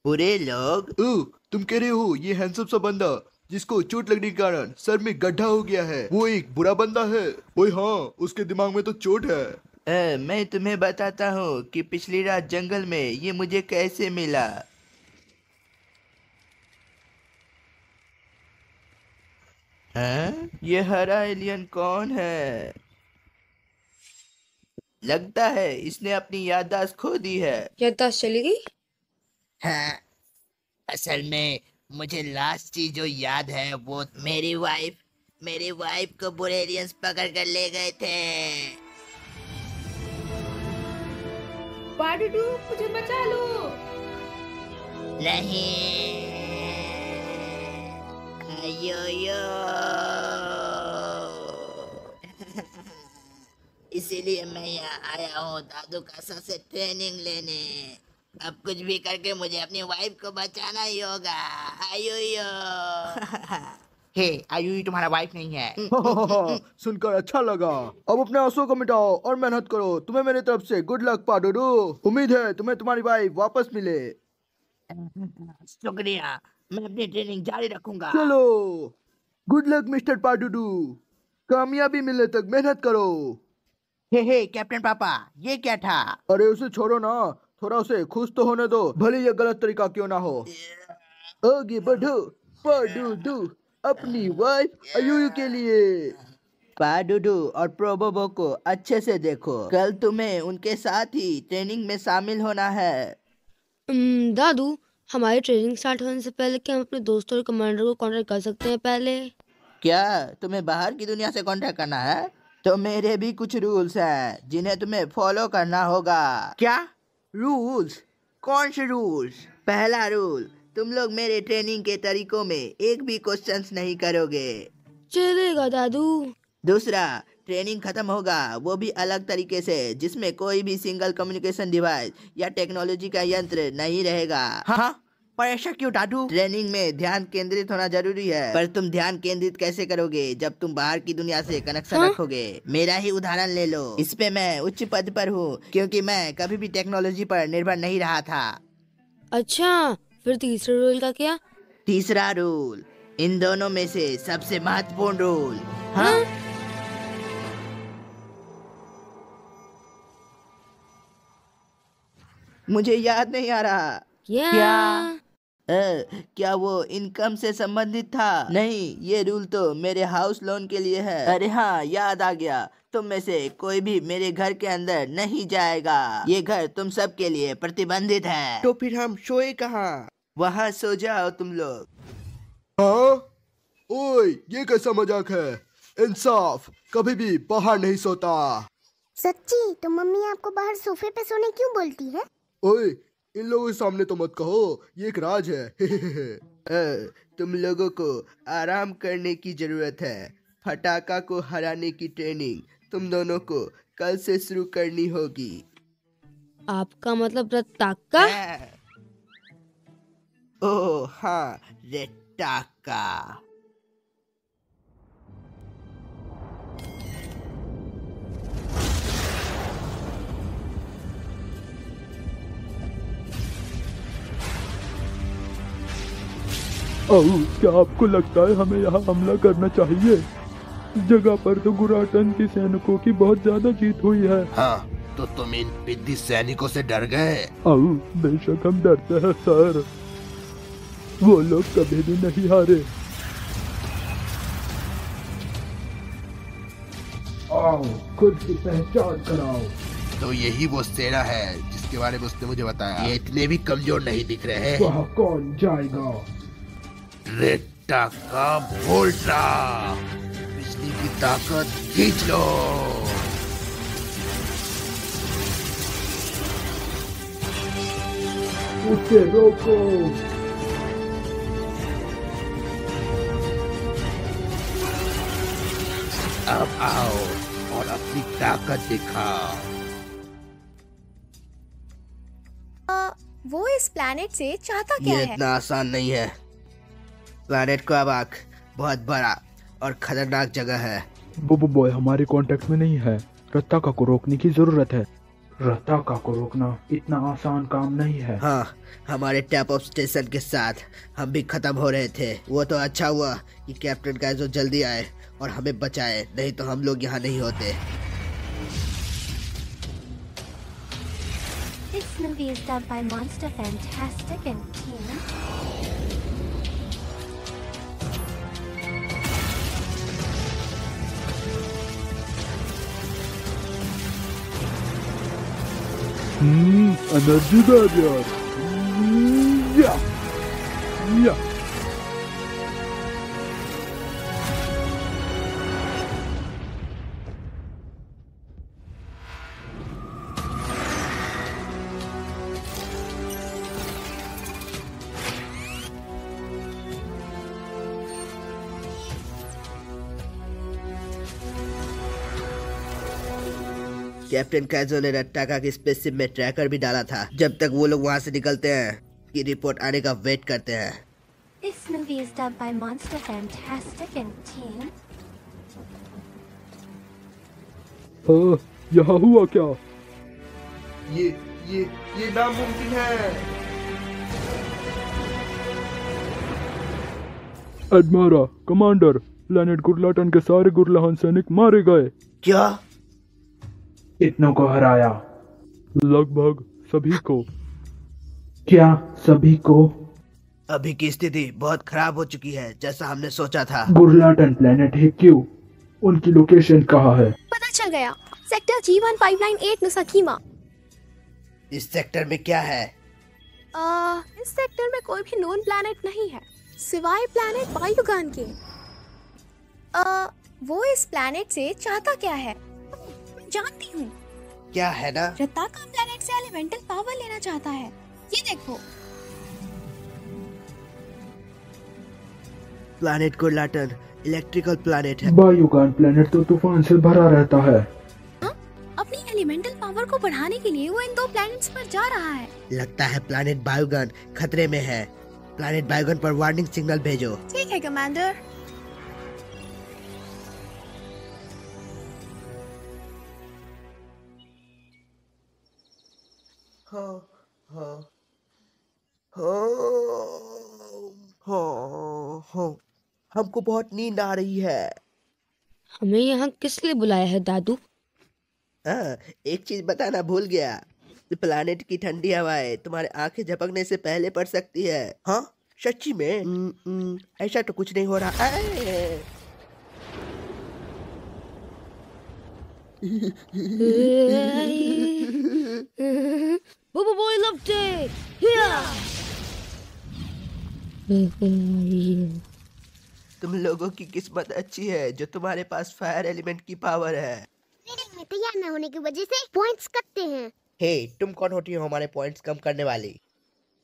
बुरे लोग? ओ, तुम कह रहे हो ये हैंडसम सा बंदा जिसको चोट लगने के कारण सर में गड्ढा हो गया है। वो एक बुरा बंदा है। ओए हाँ उसके दिमाग में तो चोट है। ए, मैं तुम्हें बताता हूँ कि पिछली रात जंगल में ये मुझे कैसे मिला। हैं? ये हरा एलियन कौन है? लगता है इसने अपनी याददाश्त खो दी है। याददाश्त चली गई? हाँ असल में मुझे लास्ट चीज़ जो याद है वो मेरी वाइफ मेरी वाइफ को बुरे एलियंस पकड़ कर ले गए थे। मुझे बचा लो। नहीं। यो यो इसीलिए मैं यहाँ आया हूँ दादू का सबसे ट्रेनिंग लेने। अब कुछ भी करके मुझे अपनी वाइफ को बचाना ही होगा। आयो यो हे आयु तुम्हारा वाइफ नहीं है। सुनकर अच्छा लगा। अब अपने आँसू को मिटाओ और मेहनत करो। तुम्हें मेरी तरफ़ से गुड लक पाडोडू। उम्मीद है तुम्हें तुम्हारी वाइफ वापस मिले। शुक्रिया। मैं अपनी ट्रेनिंग जारी रखूँगा। चलो। Good luck mister Padudu. कामयाबी मिलने तक मेहनत करो। हे हे कैप्टन पापा ये क्या था? अरे उसे छोड़ो ना। थोड़ा उसे खुश तो होने दो। भले ये गलत तरीका क्यों ना हो। आगे बढ़ो पाडुडू अपनी वाइफ अयुयु के लिए। पाडुडू और प्रोबोबो को अच्छे से देखो। कल तुम्हें उनके साथ ही ट्रेनिंग में शामिल होना है। दादू हमारी ट्रेनिंग स्टार्ट होने से पहले क्या हम अपने दोस्तों और कमांडर को कांटेक्ट कर सकते हैं पहले। क्या? तुम्हें बाहर की दुनिया से कांटेक्ट करना है? तो मेरे भी कुछ रूल्स हैं जिन्हें तुम्हें फॉलो करना होगा। क्या? रूल्स कौन से रूल्स पहला रूल तुम लोग मेरे ट्रेनिंग के तरीकों में एक भी क्वेश्चंस नहीं करोगे। चलेगा दादू। दूसरा ट्रेनिंग खत्म होगा वो भी अलग तरीके से जिसमें कोई भी सिंगल कम्युनिकेशन डिवाइस या टेक्नोलॉजी का यंत्र नहीं रहेगा। हाँ पर ऐसा क्यों टाटू? ट्रेनिंग में ध्यान केंद्रित होना ज़रूरी है पर तुम ध्यान केंद्रित कैसे करोगे जब तुम बाहर की दुनिया से कनेक्शन हाँ? रखोगे? मेरा ही उदाहरण ले लो। इस पे मैं उच्च पद पर हूँ क्योंकि मैं कभी भी टेक्नोलॉजी पर निर्भर नहीं रहा था। अच्छा फिर तीसरे रोल का क्या? तीसरा रूल इन दोनों में से सबसे महत्वपूर्ण रूल हाँ। मुझे याद नहीं आ रहा। क्या? अ, क्या वो इनकम से संबंधित था? नहीं। ये रूल तो मेरे हाउस लोन के लिए है। अरे हाँ याद आ गया। तुम में से कोई भी मेरे घर के अंदर नहीं जाएगा। ये घर तुम सब के लिए प्रतिबंधित है। तो फिर हम सोए कहाँ? वहाँ सो जाओ तुम लोग। हाँ? ओए ये कैसा मज़ाक है? इंसाफ कभी भी बाहर नहीं सोता। सच्ची तो मम्मी आपको बाहर सोफे पे सोने क्यों बोलती है? ओए इन लोगों के सामने तो मत कहो ये एक राज है। अ, तुम लोगों को आराम करने की ज़रूरत है। फटाका को हराने की ट्रेनिंग तुम दोनों को कल से शुरू करनी होगी। आपका मतलब रत्ताका ओह हाँ रेटाका आओ क्या आपको लगता है हमें यहाँ हमला करना चाहिए? इस जगह पर तो गुराटन के सैनिकों की बहुत ज़्यादा जीत हुई है। हाँ तो तुम इन पिद्दी सैनिकों से डर गए? आओ बेशक हम डरते हैं सर। वो लोग कभी भी नहीं हारे। आओ खुद की पहचान कराओ। तो यही वो सेना है जिसके बारे में उसने मुझे बताया। ये इतने भी कमज़ोर नहीं दिख रहे वहाँ कौन जाएगा? रेटा का वोल्टा बिजली की ताकत खींच लो। उसे रोको। अब आओ और अपनी ताकत दिखाओ। वो इस प्लैनेट से चाहता क्या ये है? इतना आसान नहीं है। प्लैनेट का आख बहुत बड़ा और खतरनाक जगह है। बुबू बॉय हमारे कांटेक्ट में नहीं है। रत्ताका को रोकने की ज़रूरत है। रत्ताका को रोकना इतना आसान काम नहीं है। हाँ हमारे टैप ऑफ़ स्टेशन के साथ हम भी खत्म हो रहे थे। वो तो अच्छा हुआ कि कैप्टन काइजो जल्दी आए और हमें बचाए नहीं तो हम लोग यहाँ नहीं होते। This movie is dubbed by Monster Fantastic and Team. हम्म एनर्जी बैरियर हम्म, कैप्टन काइजो ने रट्टाका की स्पेसशिप में ट्रैकर भी डाला था जब तक वो लोग वहाँ से निकलते हैं। की रिपोर्ट आने का वेट करते हैं। This movie is dubbed by Monster Fantastic and Team. हाँ, यहाँ हुआ क्या? ये ये ये नामुमकिन है। एडमारा कमांडर प्लेनेट गुरलाटन के सारे गुरलाहन सैनिक मारे गए। क्या? इतनों को हराया। लगभग सभी को। क्या सभी को? अभी की स्थिति बहुत खराब हो चुकी है जैसा हमने सोचा था। गुरलाटन प्लेनेट है क्यों? उनकी लोकेशन कहाँ है? पता चल गया। Sector G one five nine eight नुसाकीमा इस सेक्टर में क्या है? आ, इस सेक्टर में कोई भी नोन प्लैनेट नहीं है। सिवाय प्लैनेट बायुगान के। आ, वो इस प्लैनेट से चाहता क्या है? जानती हूँ। क्या है ना? रत्ताका प्लैनेट से एलिमेंटल पावर लेना चाहता है। ये देखो। प्लेनेट को गुरलाटन इलेक्ट्रिकल प्लानिट है। वायुगान प्लेनेट तो तूफ़ान से भरा रहता है। हा? अपनी एलिमेंटल पावर को बढ़ाने के लिए वो इन दो प्लैनेट्स पर जा रहा है। लगता है प्लानिट बायोगन खतरे में है। प्लानिट बायोगन पर वार्निंग सिग्नल भेजो। ठीक है कमांडर हाँ हाँ हाँ हाँ हाँ हमको बहुत नींद आ रही है हमें यहाँ किस लिए बुलाया है दादू हाँ एक चीज़ बताना भूल गया प्लानिट की ठंडी हवाएँ तुम्हारे आँखें झपकने से पहले पड़ सकती है हाँ सच्ची में हम्म, हम्म, ऐसा तो कुछ नहीं हो रहा है Bubba boy loved it. Yeah. तुम लोगों की किस्मत अच्छी है जो तुम्हारे पास फायर एलिमेंट की पावर है। तैयार न होने की वजह से पॉइंट्स कटते हैं। हे hey, तुम कौन होती हो हमारे पॉइंट्स कम करने वाली?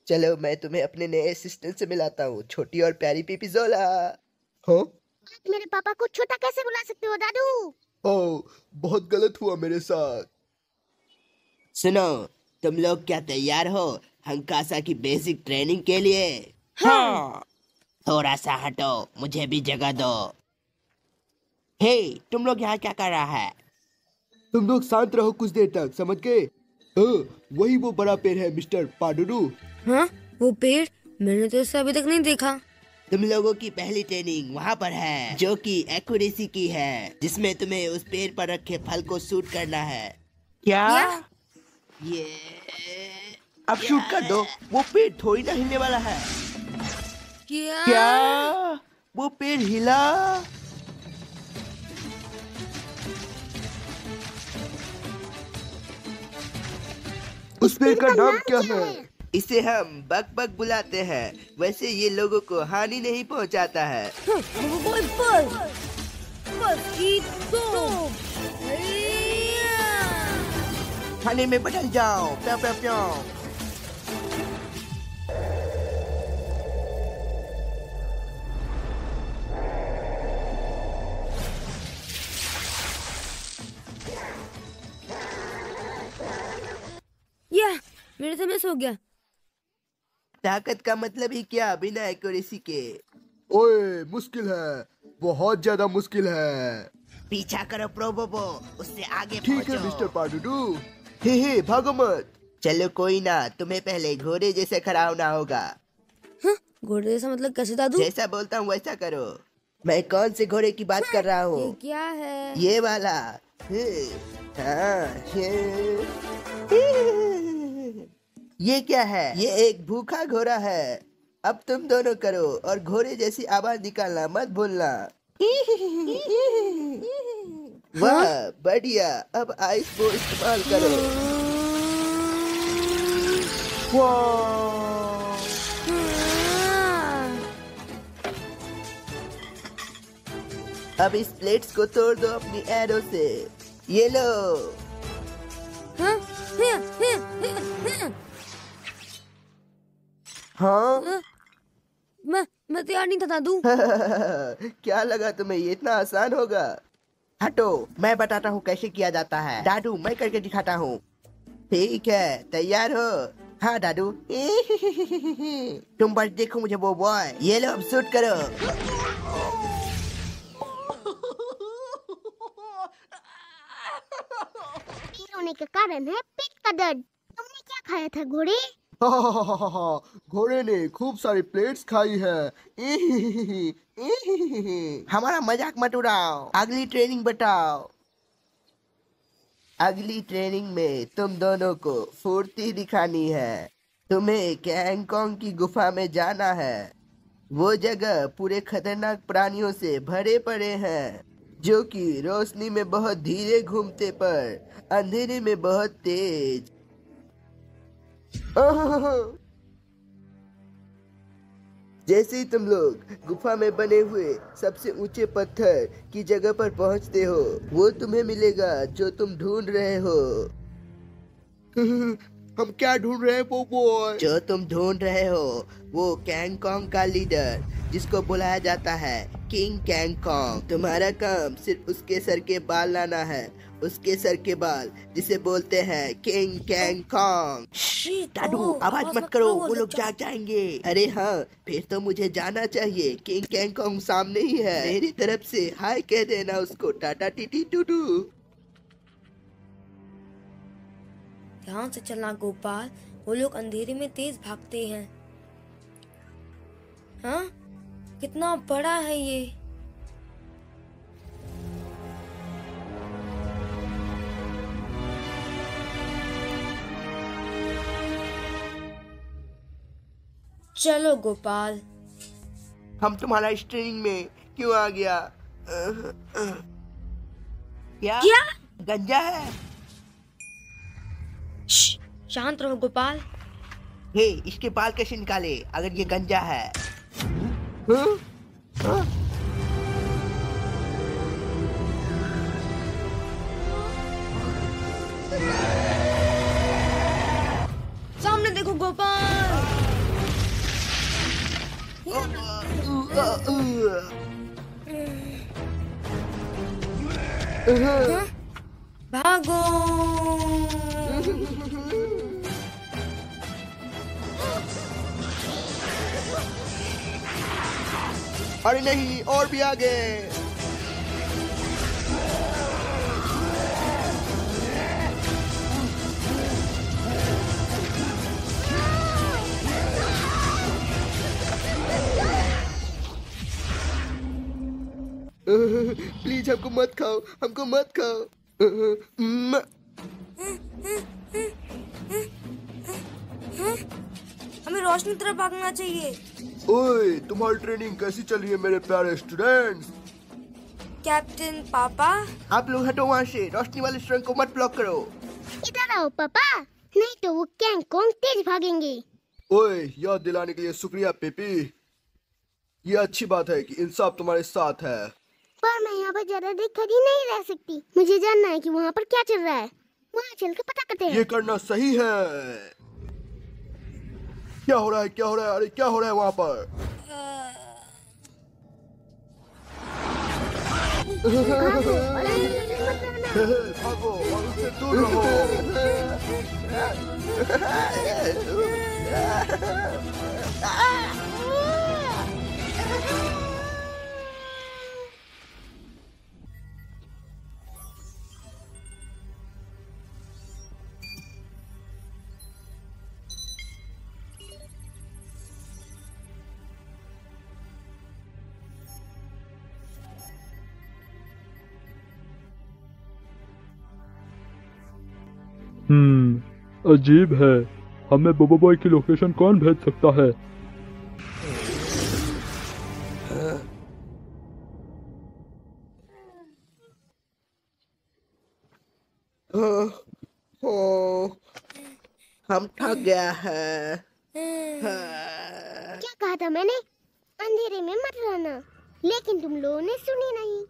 चलो मैं तुम्हें अपने नए असिस्टेंट से मिलाता हूँ छोटी और प्यारी पीपी जोला हाँ मेरे पापा को छोटा कैसे बुला सकते हो दादू? ओ बहुत गलत हुआ मेरे साथ। सुनो तुम लोग क्या तैयार हो हंकासा की बेसिक ट्रेनिंग के लिए? हाँ। थोड़ा सा हटो मुझे भी जगह दो। हे तुम लोग यहाँ क्या कर रहा है? तुम लोग शांत रहो कुछ देर तक समझ गए? हाँ, वही वो बड़ा पेड़ है मिस्टर पाडुडू हाँ? वो पेड़? मैंने तो इसे अभी तक नहीं देखा। तुम लोगों की पहली ट्रेनिंग वहाँ पर है जो कि एक्यूरेसी की है जिसमें तुम्हें उस पेड़ पर रखे फल को शूट करना है। क्या, क्या? ये अब शूट कर दो। वो पेड़ थोड़ी ना हिलने वाला है। क्या क्या? वो पेड़ हिला। उस पेड़ का नाम क्या है? इसे हम बक बक बुलाते हैं। वैसे ये लोगों को हानि नहीं पहुंचाता है। Bubba boy buzz. Mosquito. खाने में बदल जाओ प्यों प्यों प्यों। या मेरे से मिस हो गया। ताकत का मतलब ही क्या बिना एक्यूरेसी के? ओए मुश्किल है। बहुत ज़्यादा मुश्किल है। पीछा करो प्रोबोबो उससे आगे ठीक है मिस्टर पाडुडू। हे हे भागो मत। चलो कोई ना तुम्हें पहले घोड़े जैसे खड़ा होना होगा। घोड़े जैसा मतलब कैसे दादू? जैसा बोलता हूँ वैसा करो। मैं कौन से घोड़े की बात कर रहा हूँ? क्या है? ये वाला। हे, हाँ, ये ये क्या है? ये एक भूखा घोड़ा है। अब तुम दोनों करो और घोड़े जैसी आवाज़ निकालना मत भूलना। वाह बढ़िया। अब आइस को इस्तेमाल करो। अब इस प्लेट्स को तोड़ दो अपनी एरो से। ये लो। हाँ। मैं मैं तैयार नहीं था दादू। क्या लगा तुम्हें? ये इतना आसान होगा। हटो, मैं बताता हूँ कैसे किया जाता है। दादू, मैं करके दिखाता हूँ। ठीक है, तैयार हो। हाँ दादू। तुम बस देखो मुझे, वो बॉय ये लो, अब शूट करो। रोने का कारण है पेट का दर्द। तुमने क्या खाया था, घोड़े? घोड़े ने खूब सारी प्लेट्स खाई है। हमारा मज़ाक मत उड़ाओ। अगली ट्रेनिंग बताओ। अगली ट्रेनिंग में तुम दोनों को फुर्ती दिखानी है। तुम्हें कैंगकॉन्ग की गुफा में जाना है। वो जगह पूरे खतरनाक प्राणियों से भरे पड़े हैं, जो कि रोशनी में बहुत धीरे घूमते पर, अंधेरे में बहुत तेज। जैसे ही तुम लोग गुफा में बने हुए सबसे ऊँचे पत्थर की जगह पर पहुँचते हो वो तुम्हें मिलेगा जो तुम ढूंढ रहे हो। हम क्या ढूंढ रहे हैं पोपो जो तुम ढूंढ रहे हो वो कैंगकॉन्ग का लीडर जिसको बुलाया जाता है किंग कैंगकॉन्ग तुम्हारा काम सिर्फ़ उसके सर के बाल लाना है उसके सर के बाल जिसे बोलते हैं किंग कैंगकॉन्ग दादू आवाज़ मत करो वो लोग जाग जाएँगे। अरे हाँ फिर तो मुझे जाना चाहिए किंग कैंगकॉन्ग सामने ही है। मेरी तरफ़ से हाय कह देना उसको टाटा टीटी टूटू ध्यान से चलना गोपाल। वो लोग अंधेरे में तेज भागते हैं। हाँ? कितना बड़ा है ये। चलो गोपाल। हम तुम्हारा इस ट्रेनिंग में क्यों आ गया। क्या? क्या? गंजा है? शांत रहो गोपाल। हे इसके बाल कैसे निकाले अगर ये गंजा है? हाँ? हाँ? सामने देखो गोपाल। अरे नहीं और भी आगे। प्लीज़ हमको मत खाओ हमको मत खाओ। म- हमें रोशनी तरफ़ भागना चाहिए। ओए तुम्हारी ट्रेनिंग कैसी चल रही है मेरे प्यारे स्टूडेंट्स कैप्टन पापा। आप लोग हटो वहाँ से रोशनी वाले सुरंग को मत ब्लॉक करो। इधर आओ पापा। नहीं तो वो कैंग कॉन्ग तेज भागेंगे। ओए याद दिलाने के लिए शुक्रिया पेपी। ये अच्छी बात है कि इंसाफ तुम्हारे साथ है। पर मैं यहाँ पर ज़्यादा देर खड़ी नहीं रह सकती। मुझे जानना है कि वहाँ पर क्या चल रहा है। वहाँ चल के पता करते हैं। ये करना सही है। क्या हो रहा है? क्या हो रहा है? अरे क्या हो रहा है वहाँ पर? Ah! हम्म। अजीब है। हमें बोबो बॉय की लोकेशन कौन भेज सकता है? हाँ, हाँ, हम थक गया है। हाँ। क्या कहा था मैंने? अंधेरे में मत रहना। लेकिन तुम लोगों ने सुनी नहीं।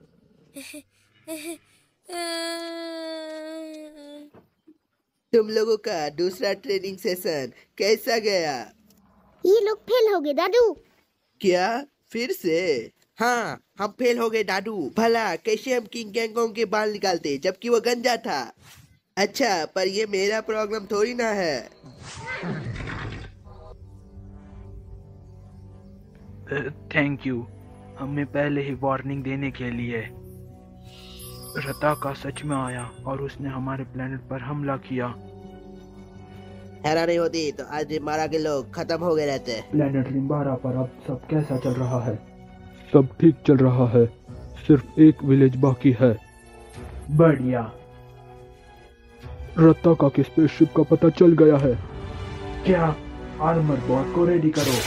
तुम लोगों का दूसरा ट्रेनिंग सेशन कैसा गया? ये लोग फेल हो गए दादू। क्या? फिर से? हाँ हम फेल हो गए दादू। भला कैसे हम किंग गैंगोंग के बाल निकालते जबकि वो गंजा था? अच्छा पर ये मेरा प्रॉब्लम थोड़ी ना है। थैंक यू हमें पहले ही वार्निंग देने के लिए रता का सच में आया और उसने हमारे प्लेनेट पर हमला किया। हैरानी होती तो आज मारा के लोग खत्म हो गए रहते। प्लेनेट लिम्बारा पर अब सब कैसा चल रहा है? सब ठीक चल रहा है सिर्फ़ एक विलेज बाकी है। बढ़िया। रत्ता का की स्पेसशिप का पता चल गया है। क्या आर्मर बॉट को रेडी करो?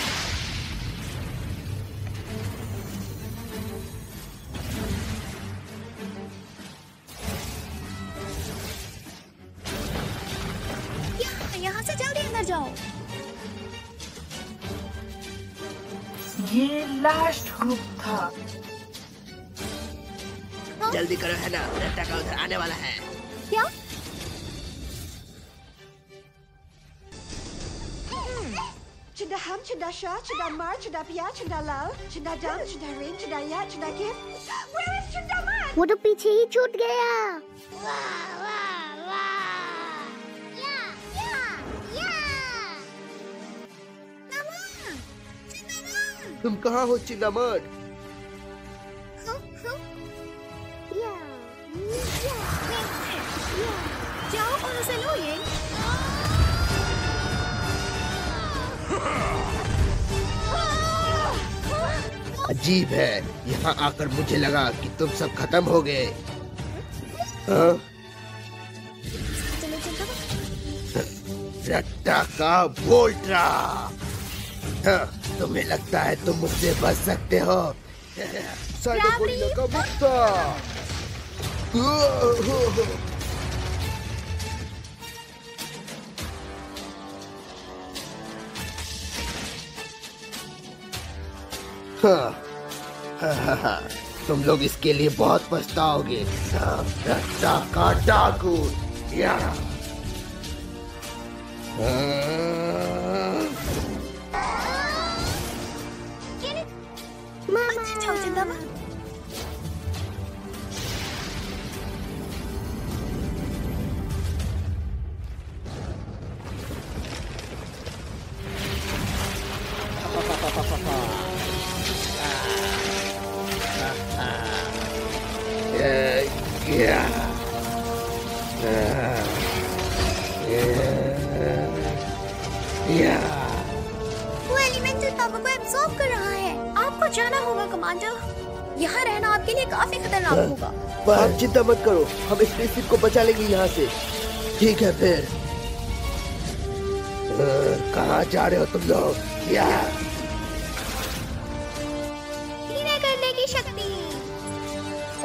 जल्दी करो है ना? रट्टा का उधर आने वाला है। क्या? चिंदा हम चिंदा शाह चिंदा मार चिंदा पिया चिंदा लाल चिंदा डम चिंदा रेन चिंदा या चिंदा किम वो तो पीछे ही छूट गया। तुम कहाँ हो चिंदा मार? अजीब है। यहाँ आकर मुझे लगा कि तुम सब खत्म हो गए। हाँ? रट्टा का वोल्ट्रा हाँ, तुम्हें लगता है तुम मुझसे बच सकते हो। का हाँ, तुम लोग इसके लिए बहुत पछताओगे। हाँ, डाकू या। मत करो। हम स्पेसशिप को बचा लेंगे यहाँ से। ठीक है फिर। कहाँ जा रहे हो तुम लोग? क्या? और करने की शक्ति।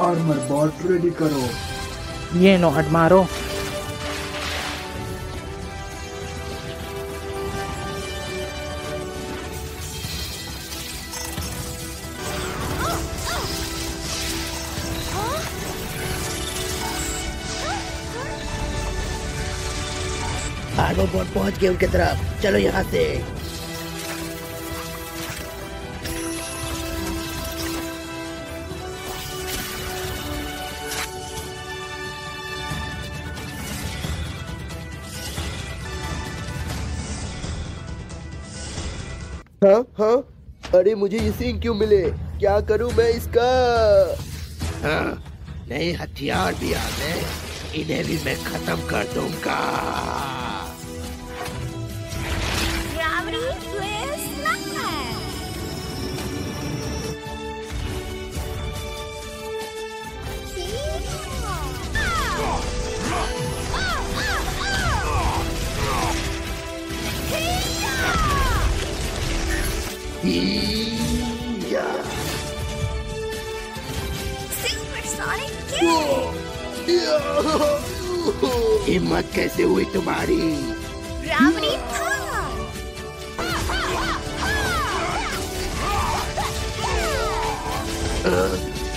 आर्मर बॉट रेडी करो। ये नो हट मारो। आर्मो बोट पहुँच गए उनके तरफ़। चलो यहाँ से। हाँ हाँ। अरे मुझे ये सीन क्यों मिले? क्या करूँ मैं इसका? हाँ नए हथियार भी आ गए। इन्हें भी मैं खत्म कर दूँगा। या हिम्मत कैसे हुई तुम्हारी? रावणी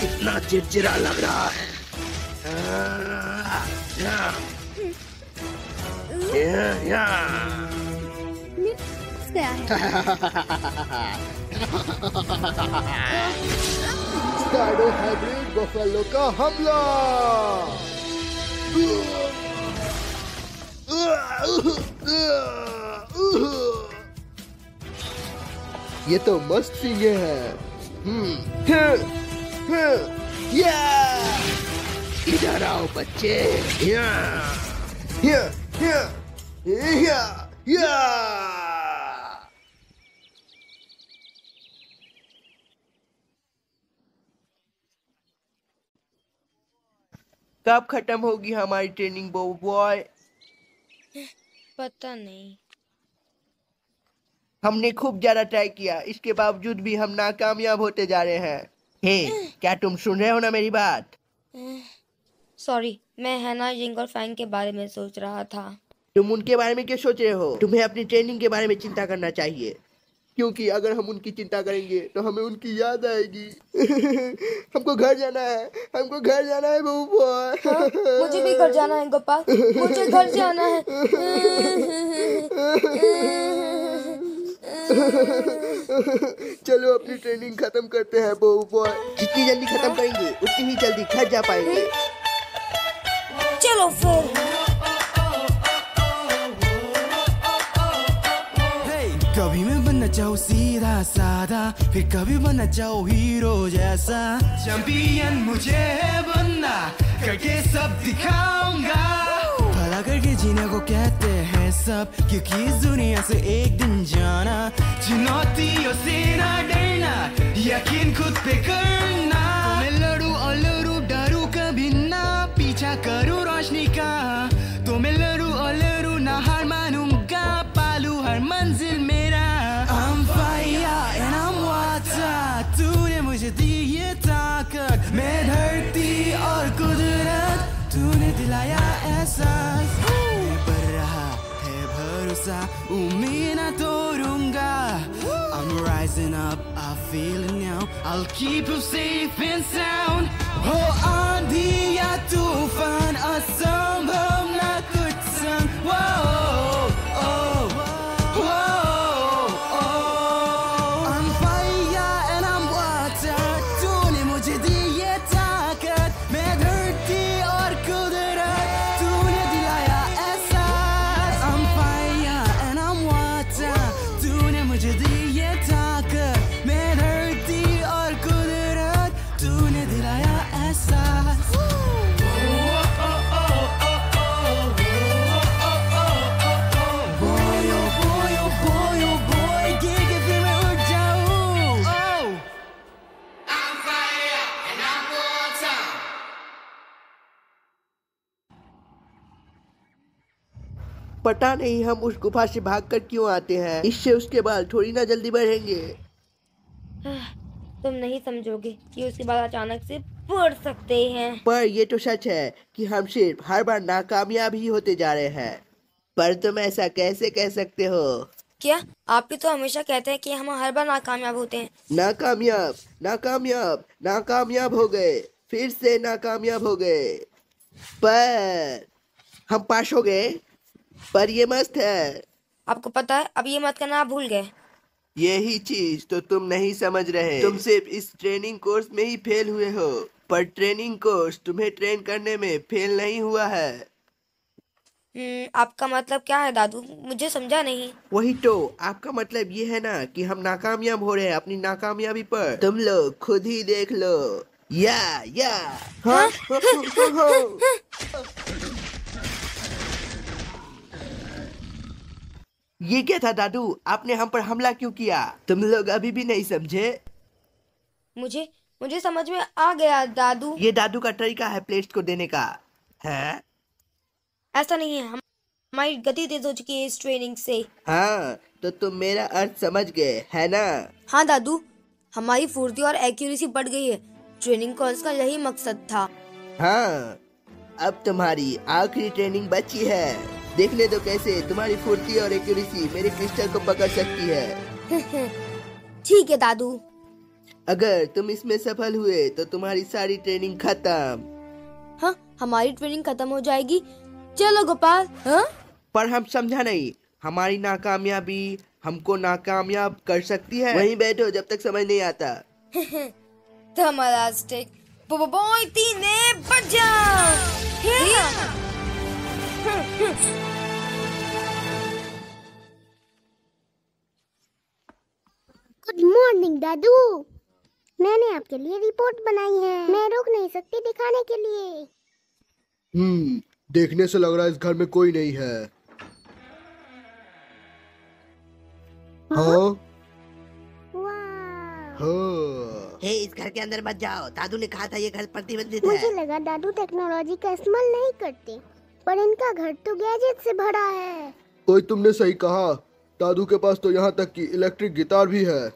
कितना चिड़चिड़ा लग रहा है। अ, या, या, या। गया है। स्टार्डो हाइब्रिड बफेलो का हमला। ये तो मस्त सींगे हैं। हम्म, हैं, हैं, या, इधर आओ बच्चे। या, या, या, या, या। कब खत्म होगी हमारी ट्रेनिंग बो बॉय पता नहीं। हमने खूब ज़्यादा ट्राई किया इसके बावजूद भी हम नाकामयाब होते जा रहे हैं। हे क्या तुम सुन रहे हो ना मेरी बात? सॉरी मैं हैना जिंग और फैंग के बारे में सोच रहा था। तुम उनके बारे में क्यों सोच रहे हो? तुम्हें अपनी ट्रेनिंग के बारे में चिंता करना चाहिए। क्योंकि अगर हम उनकी चिंता करेंगे तो हमें उनकी याद आएगी। हमको घर जाना है। हमको घर जाना है बॉय मुझे भी घर जाना है गोपाल मुझे घर जाना है। चलो अपनी ट्रेनिंग खत्म करते हैं बहू बॉय जितनी जल्दी खत्म करेंगे उतनी ही जल्दी घर जा पाएँगे। चलो फिर। कभी मैं बनना चाहूँ सीधा साधा फिर कभी बनना चाहूँ हीरो जैसा। चैंपियन मुझे है बनना करके सब दिखाऊँगा। भला करके जीने को कहते हैं सब क्योंकि इस दुनिया से एक दिन जाना। चुनौतियों से ना डरना यकीन खुद पे करना। तो मैं लड़ू और लड़ू डरू कभी ना पीछा करूँ रोशनी का। uminatorunga. I'm rising up, I feel it now. I'll keep you safe and sound. Oh, andia tufan asambam natu. पता नहीं हम उस गुफा से भागकर क्यों आते हैं। इससे उसके बाल थोड़ी ना जल्दी बढ़ेंगे। तुम नहीं समझोगे कि उसके बाद अचानक से बढ़ सकते हैं। पर ये तो सच है कि हम सिर्फ़ हर बार नाकामयाब ही होते जा रहे हैं। पर तुम ऐसा कैसे कह सकते हो? क्या? आप भी तो हमेशा कहते हैं कि हम हर बार नाकामयाब होते हैं। नाकामयाब नाकामयाब नाकामयाब हो गए। फिर से नाकामयाब हो गए। पर हम पास हो गए। पर ये मस्त है। आपको पता है अब ये मत करना आप भूल गए। यही चीज़ तो तुम नहीं समझ रहे। तुम सिर्फ़ इस ट्रेनिंग कोर्स में ही फेल हुए हो पर ट्रेनिंग कोर्स तुम्हें ट्रेन करने में फेल नहीं हुआ है। हम्म, आपका मतलब क्या है दादू? मुझे समझा नहीं। वही तो आपका मतलब ये है ना कि हम नाकामयाब हो रहे हैं अपनी नाकामयाबी पर। तुम लोग खुद ही देख लो। या या। हाँ? ये क्या था दादू? आपने हम पर हमला क्यों किया? तुम लोग अभी भी नहीं समझे? मुझे मुझे समझ में आ गया दादू। ये दादू का तरीका है प्लेट्स को देने का। है? ऐसा नहीं है हम हमारी गति तेज हो चुकी है इस ट्रेनिंग से। हाँ तो तुम मेरा अर्थ समझ गए है ना? हाँ दादू हमारी फुर्ती और एक्यूरेसी बढ़ गई है। ट्रेनिंग कोर्स का यही मकसद था। हाँ अब तुम्हारी आखिरी ट्रेनिंग बची है। देखने दो कैसे तुम्हारी फुर्ती और एक्यूरेसी मेरे क्रिस्टल को पकड़ सकती है। ठीक है दादू। अगर तुम इसमें सफल हुए तो तुम्हारी सारी ट्रेनिंग खत्म। हाँ हमारी ट्रेनिंग खत्म हो जाएगी। चलो गोपाल हाँ? पर हम समझा नहीं हमारी नाकामयाबी हमको नाकामयाब कर सकती है। वहीं बैठो जब तक समझ नहीं आता। थर्मोलास्टिक बॉय तीन बजा गुड मॉर्निंग दादू। मैंने आपके लिए रिपोर्ट बनाई है। मैं रुक नहीं सकती दिखाने के लिए। हम्म देखने से लग रहा है इस घर में कोई नहीं है। हाँ? हाँ? हे। इस घर के अंदर मत जाओ। दादू ने कहा था ये घर प्रतिबंधित है। मुझे लगा दादू टेक्नोलॉजी का इस्तेमाल नहीं करते। पर इनका घर तो गैजेट से भरा है। ओए तुमने सही कहा? दादू के पास तो यहाँ तक कि इलेक्ट्रिक गिटार भी है।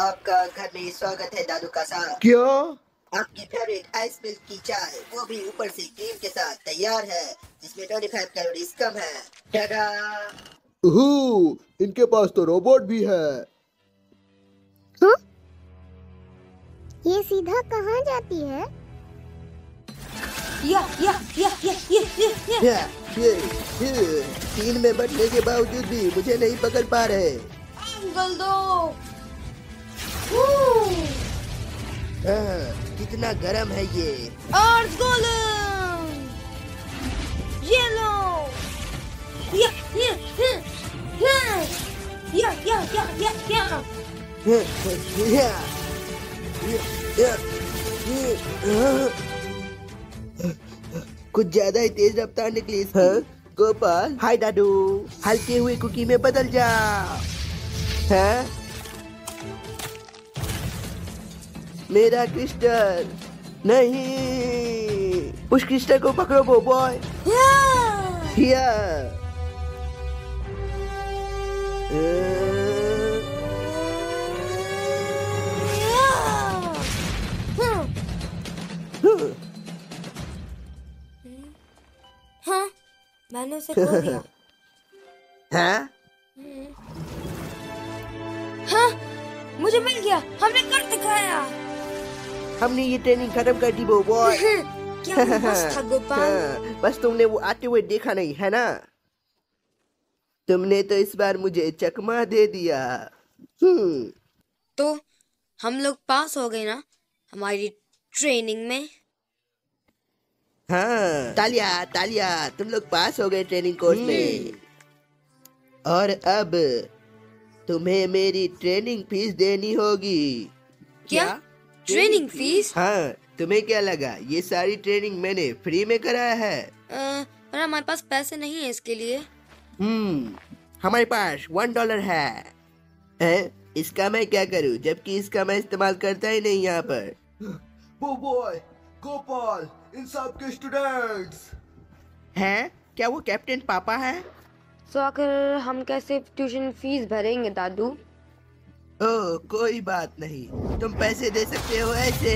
आपका घर में स्वागत है दादू का साथ। क्या? आपकी फेवरेट आइस मिल्क की चाय वो भी ऊपर से क्रीम के साथ तैयार है जिसमें 25 कैलोरीज कम है। टाटा इनके पास तो रोबोट भी है। हाँ? ये सीधा कहाँ जाती है? या या या या या या या, ये, ये, तीन में बढ़ने के बावजूद भी मुझे नहीं पकड़ पा रहे। अंकल दो। हाँ, कितना गर्म है ये। अर्थ गोलम ये लो। या या या या या या या या या, या, या, या, कुछ ज़्यादा ही तेज रफ्तार निकली। हाँ? गोपाल। हाय दादू। हल्के हुए कुकी में बदल जा। हाँ? मेरा क्रिस्टल। नहीं। उस क्रिस्टल को पकड़ो बो बॉय या हाँ मैंने उसे खो दिया। हाँ? हाँ मुझे मिल गया हमने कर दिखाया। हमने ये ट्रेनिंग खत्म कर दी वो बॉय क्या मस्त था गोपाल? हाँ, बस तुमने वो आते हुए देखा नहीं है ना? तुमने तो इस बार मुझे चकमा दे दिया। हम्म। तो हम लोग पास हो गए ना हमारी ट्रेनिंग में? हाँ। तालिया तालिया तुम लोग पास हो गए ट्रेनिंग कोर्स में। और अब तुम्हें मेरी ट्रेनिंग फ़ीस देनी होगी। क्या? ट्रेनिंग फ़ीस हाँ तुम्हें क्या लगा? ये सारी ट्रेनिंग मैंने फ्री में कराया है। अ, पर हमारे पास पैसे नहीं है इसके लिए। हम्म हमारे पास वन डॉलर है। हैं? इसका मैं क्या करूँ? जबकि इसका मैं इस्तेमाल करता ही नहीं यहाँ पर। गोपाल इन सब के स्टूडेंट्स हैं? क्या वो कैप्टन पापा है? तो आखिर हम कैसे ट्यूशन फ़ीस भरेंगे दादू? ओह कोई बात नहीं। तुम पैसे दे सकते हो ऐसे।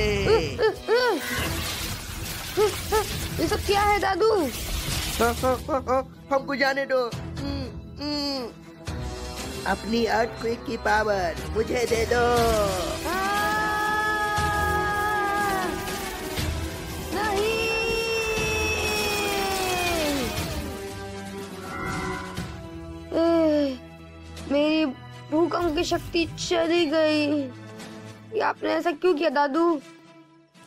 ये सब क्या है दादू? हमको जाने दो। हम्म, हम्म। अपनी अर्थक्वेक की पावर मुझे दे दो। ए, मेरी भूकंप की शक्ति चली गई। ये आपने ऐसा क्यों किया दादू?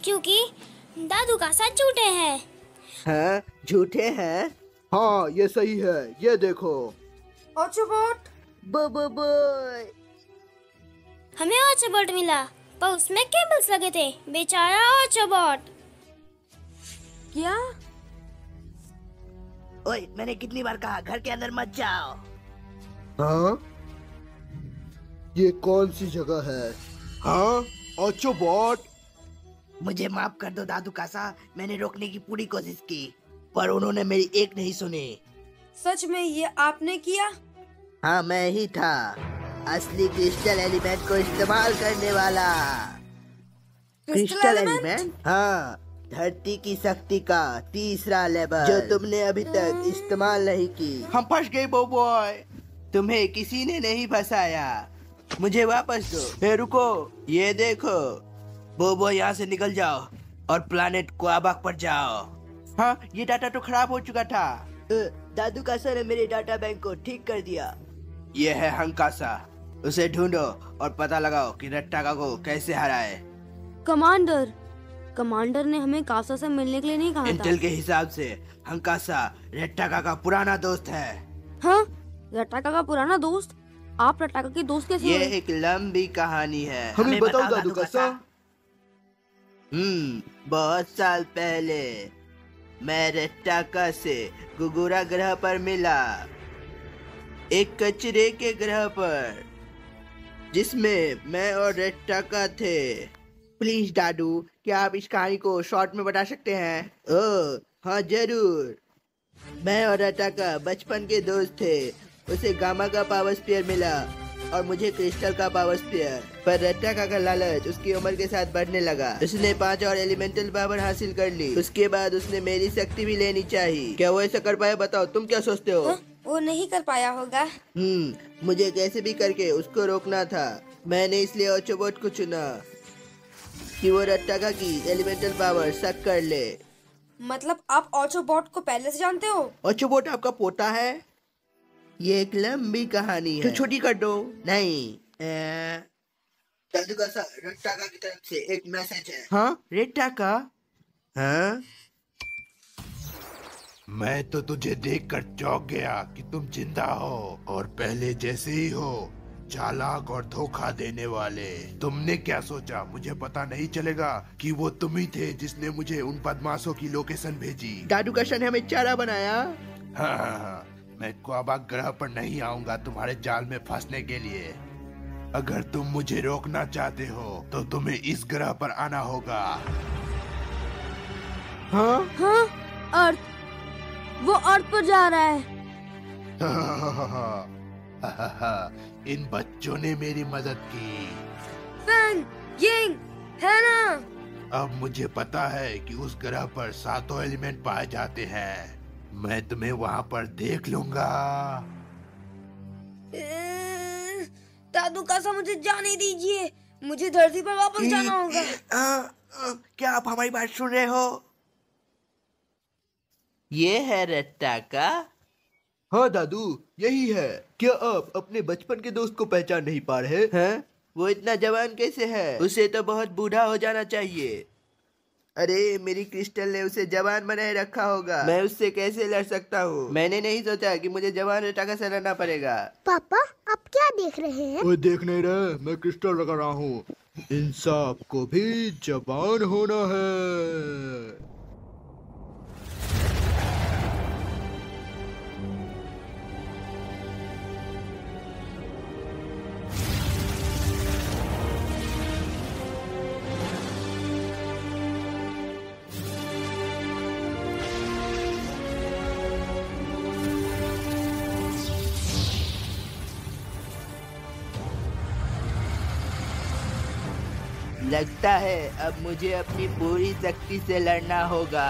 क्योंकि दादू का साथ झूठे हैं। हाँ झूठे हैं? हाँ ये सही है ये देखो। ऑचोबॉट हमें ऑचोबॉट मिला पर उसमें केबल्स लगे थे। बेचारा ऑचोबॉट क्या? ओए मैंने कितनी बार कहा घर के अंदर मत जाओ। हाँ? ये कौन सी जगह है? हाँ? ऑचोबॉट मुझे माफ़ कर दो दादू कासा। मैंने रोकने की पूरी कोशिश की पर उन्होंने मेरी एक नहीं सुनी। सच में ये आपने किया? हाँ मैं ही था असली क्रिस्टल एलिमेंट को इस्तेमाल करने वाला। Crystal element? हाँ धरती की शक्ति का तीसरा लेवल। जो तुमने अभी तक इस्तेमाल नहीं की। हम फंस गए बॉय तुम्हें किसी ने नहीं फंसाया। मुझे वापस दो। हे रुको। ये देखो। बोबो यहाँ से निकल जाओ और प्लानेट क्वाबाक पर जाओ। हाँ ये डाटा तो खराब हो चुका था। दादू कासा ने मेरे डाटा बैंक को ठीक कर दिया। ये है हंकासा। उसे ढूंढो और पता लगाओ कि रट्टाका को कैसे हराए। कमांडर कमांडर ने हमें कासा से मिलने के लिए नहीं कहा था। इंटेल के हिसाब से हंकासा रट्टाका का पुराना दोस्त है। हाँ रटाका का पुराना दोस्त? आप रटाका के दोस्त कैसे ये एक लंबी कहानी है। हमें बताओ दादू कासा हम्म बहुत साल पहले मैं रट्टाका से गुगुरा ग्रह पर मिला। एक कचरे के ग्रह पर जिसमें मैं और रट्टाका थे। प्लीज़ दादू क्या आप इस कहानी को शॉर्ट में बता सकते हैं? ओ हाँ ज़रूर। मैं और रट्टाका बचपन के दोस्त थे। उसे गामा का पावर स्पेयर मिला और मुझे क्रिस्टल का पावर स्पेयर पर रट्टाका का लालच उसकी उम्र के साथ बढ़ने लगा। उसने पाँच और एलिमेंटल पावर हासिल कर ली। उसके बाद उसने मेरी शक्ति भी लेनी चाहिए। क्या वो ऐसा कर पाया? बताओ तुम क्या सोचते हो? वो नहीं कर पाया होगा। हम्म मुझे कैसे भी करके उसको रोकना था। मैंने इसलिए ओचोबोट को चुना कि वो रट्टाका की एलिमेंटल पावर सक कर ले। मतलब आप ऑचोबॉट को पहले से जानते हो? ओचोबोट आपका पोता है? ये एक लंबी कहानी है। तो छोटी कर दो। नहीं अ, दादू का सा रट्टाका की तरफ़ से एक मैसेज है। हाँ? रट्टाका? हाँ? मैं तो तुझे देखकर चौंक गया कि तुम ज़िंदा हो और पहले जैसे ही हो चालाक और धोखा देने वाले। तुमने क्या सोचा? मुझे पता नहीं चलेगा कि वो तुम ही थे जिसने मुझे उन बदमाशों की लोकेशन भेजी। दादू कशन ने हमें चारा बनाया। हाँ हाँ हाँ। मैं क्वाबा ग्रह पर नहीं आऊँगा तुम्हारे जाल में फंसने के लिए। अगर तुम मुझे रोकना चाहते हो तो तुम्हें इस ग्रह पर आना होगा। हाँ? हाँ अर्थ। वो अर्थ पर जा रहा है। इन बच्चों ने मेरी मदद की। फैंग यिंग है ना? अब मुझे पता है कि उस ग्रह पर सातों एलिमेंट पाए जाते हैं। मैं तुम्हें वहाँ पर देख लूँगा। दादू कासा मुझे जाने दीजिए। मुझे धरती पर वापस जाना होगा। आ, आ, क्या आप हमारी बात सुन रहे हो? ये है रट्टा का। हाँ दादू यही है। क्या आप अपने बचपन के दोस्त को पहचान नहीं पा रहे? हैं? वो इतना जवान कैसे है? उसे तो बहुत बूढ़ा हो जाना चाहिए। अरे मेरी क्रिस्टल ने उसे जवान बनाए रखा होगा। मैं उससे कैसे लड़ सकता हूँ? मैंने नहीं सोचा कि मुझे जवान रेटा का लड़ना पड़ेगा। पापा आप क्या देख रहे हैं? वो देख नहीं रहे मैं क्रिस्टल लगा रहा हूँ। इंसाफ को भी जवान होना है। लगता है अब मुझे अपनी पूरी शक्ति से लड़ना होगा।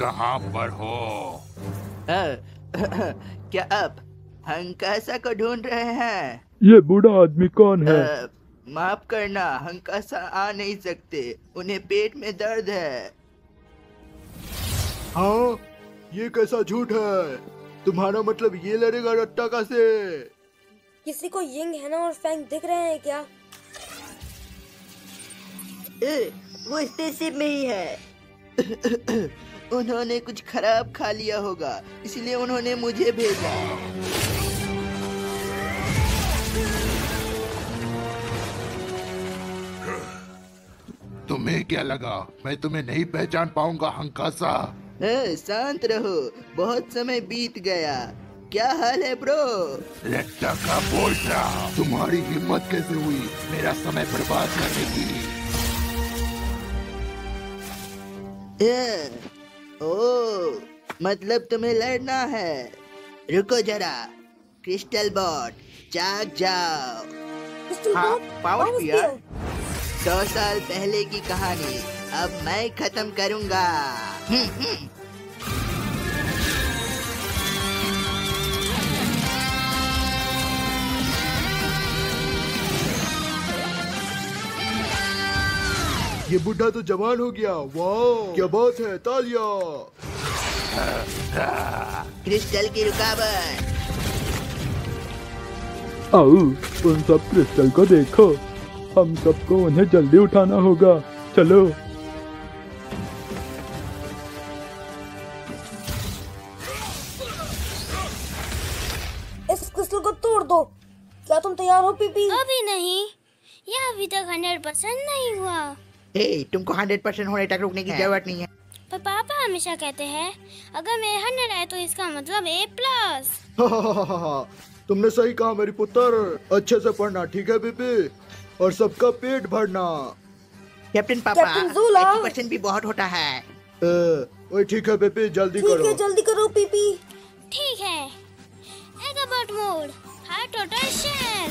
कहाँ पर हो? आ, क्या आप हंकासा को ढूंढ रहे हैं? ये बूढ़ा आदमी कौन है? माफ़ करना हंकासा आ नहीं सकते। उन्हें पेट में दर्द है। हाँ ये कैसा झूठ है? तुम्हारा मतलब ये लड़ेगा रट्टाका से किसी को यिंग हैना और फैंग दिख रहे हैं क्या? ए, वो स्पेसशिप में ही है। उन्होंने कुछ खराब खा लिया होगा इसलिए उन्होंने मुझे भेजा। तुम्हें क्या लगा? मैं तुम्हें नहीं पहचान पाऊँगा हंकासा। ए, शांत रहो। बहुत समय बीत गया। क्या हाल है ब्रो? रट्टा का बोल रहा तुम्हारी हिम्मत कैसे हुई? मेरा समय बर्बाद करने की। ए, ओ मतलब तुम्हें लड़ना है। रुको जरा क्रिस्टल बॉट जाग जाओ। हाँ पावर सौ साल पहले की कहानी अब मैं खत्म करूँगा। ये बुढ़ा तो जवान हो गया। वाह क्या बात है तालिया। क्रिस्टल की रुकावट। आओ उन सब क्रिस्टल को देखो। हम सबको उन्हें जल्दी उठाना होगा। चलो। पीपी। अभी नहीं। यह अभी तक हंड्रेड परसेंट नहीं हुआ। हे तुमको हंड्रेड परसेंट होने तक रुकने की ज़रूरत नहीं है। पर पापा हमेशा कहते हैं अगर मेरे हंड्रेड आए तो इसका मतलब ए प्लस तुमने सही कहा मेरी पुत्र। अच्छे से पढ़ना ठीक है बीबी और सबका पेट भरना। कैप्टन पापा कैप्टन परसेंट भी बहुत होता है। ए, ओए ठीक है बेबी जल्दी करो। है जल्दी करो पीपी। ठीक है। एगाबॉट मोड हाई टोटल शेल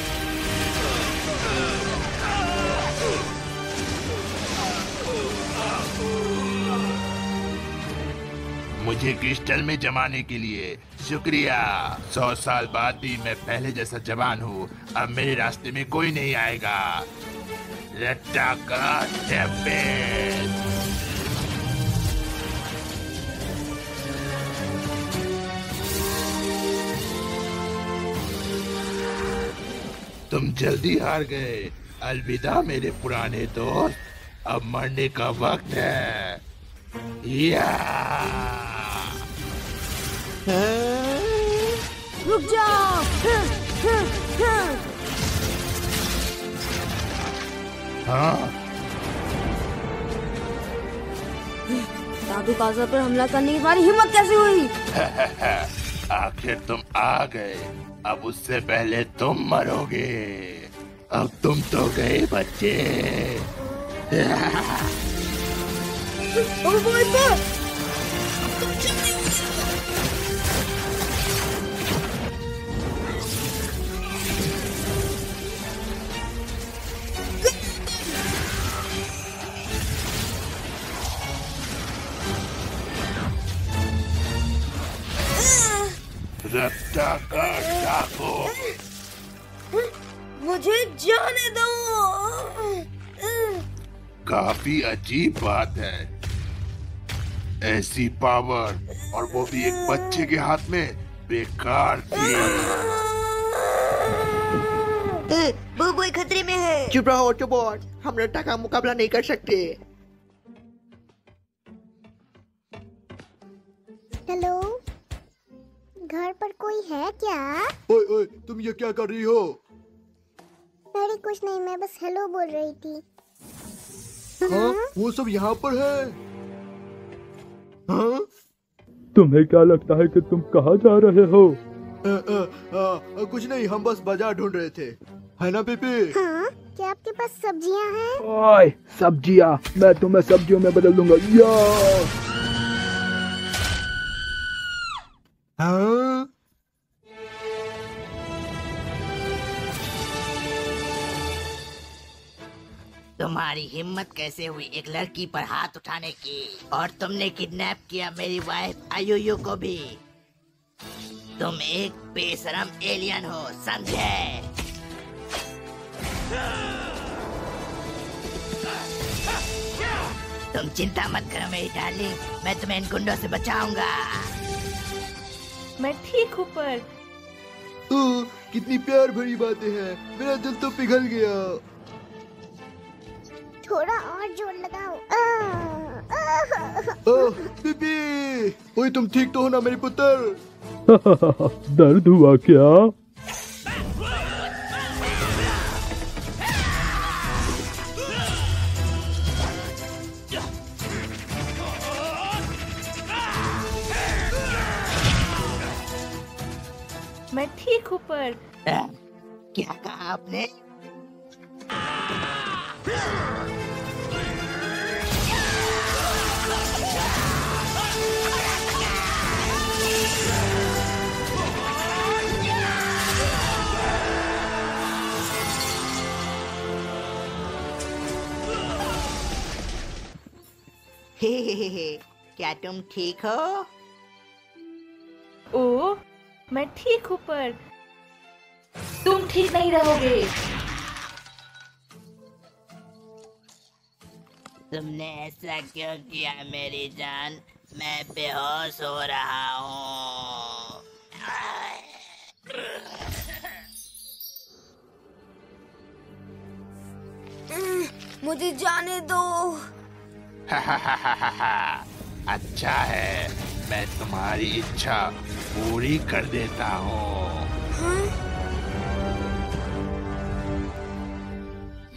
मुझे क्रिस्टल में जमाने के लिए शुक्रिया। सौ साल बाद भी मैं पहले जैसा जवान हूँ। अब मेरे रास्ते में कोई नहीं आएगा। रट्टा का तुम जल्दी हार गए। अलविदा मेरे पुराने दोस्त। अब मरने का वक्त है। या रुक जाओ हाँ दादू काजा पर हमला करने की तुम्हारी हिम्मत कैसे हुई? आखिर तुम आ गए। अब उससे पहले तुम मरोगे। अब तुम तो गए बच्चे। का डाको मुझे जाने दो। काफ़ी अजीब बात है। ऐसी पावर और वो भी एक बच्चे के हाथ में बेकार थी। वो खतरे में है। चुप रहो चुप हम रट्टा का मुकाबला नहीं कर सकते। हेलो? घर पर कोई है क्या? ओए ओए तुम ये क्या कर रही हो? अरे कुछ नहीं मैं बस हेलो बोल रही थी। हाँ? वो सब यहाँ पर है। हाँ? तुम्हें क्या लगता है कि तुम कहाँ जा रहे हो? आ, आ, आ, आ, कुछ नहीं हम बस बाज़ार ढूंढ रहे थे। है ना पीपी? हाँ क्या आपके पास सब्ज़ियाँ हैं? ओए सब्ज़ियाँ। मैं तुम्हें सब्जियों में बदल दूँगा। या! हाँ? तुम्हारी हिम्मत कैसे हुई एक लड़की पर हाथ उठाने की? और तुमने किडनैप किया मेरी वाइफ आयुयु को भी। तुम एक बेशरम एलियन हो समझे तुम चिंता मत करो मेरी डार्लिंग मैं तुम्हें इन गुंडों से बचाऊँगा। मैं ठीक हूँ पर ओह, कितनी प्यार भरी बातें हैं। मेरा दिल तो पिघल गया। थोड़ा और ज़ोर लगाओ। ओह। बीबी ओए तुम ठीक तो हो ना मेरे पुत्र? दर्द हुआ क्या? मैं ठीक हूँ पर। क्या कहा आपने? क्या तुम ठीक हो? ओ मैं ठीक हूँ पर तुम ठीक नहीं रहोगे। तुमने ऐसा क्यों किया मेरी जान? मैं बेहोश हो रहा हूँ। मुझे जाने दो। अच्छा है मैं तुम्हारी इच्छा पूरी कर देता हूँ।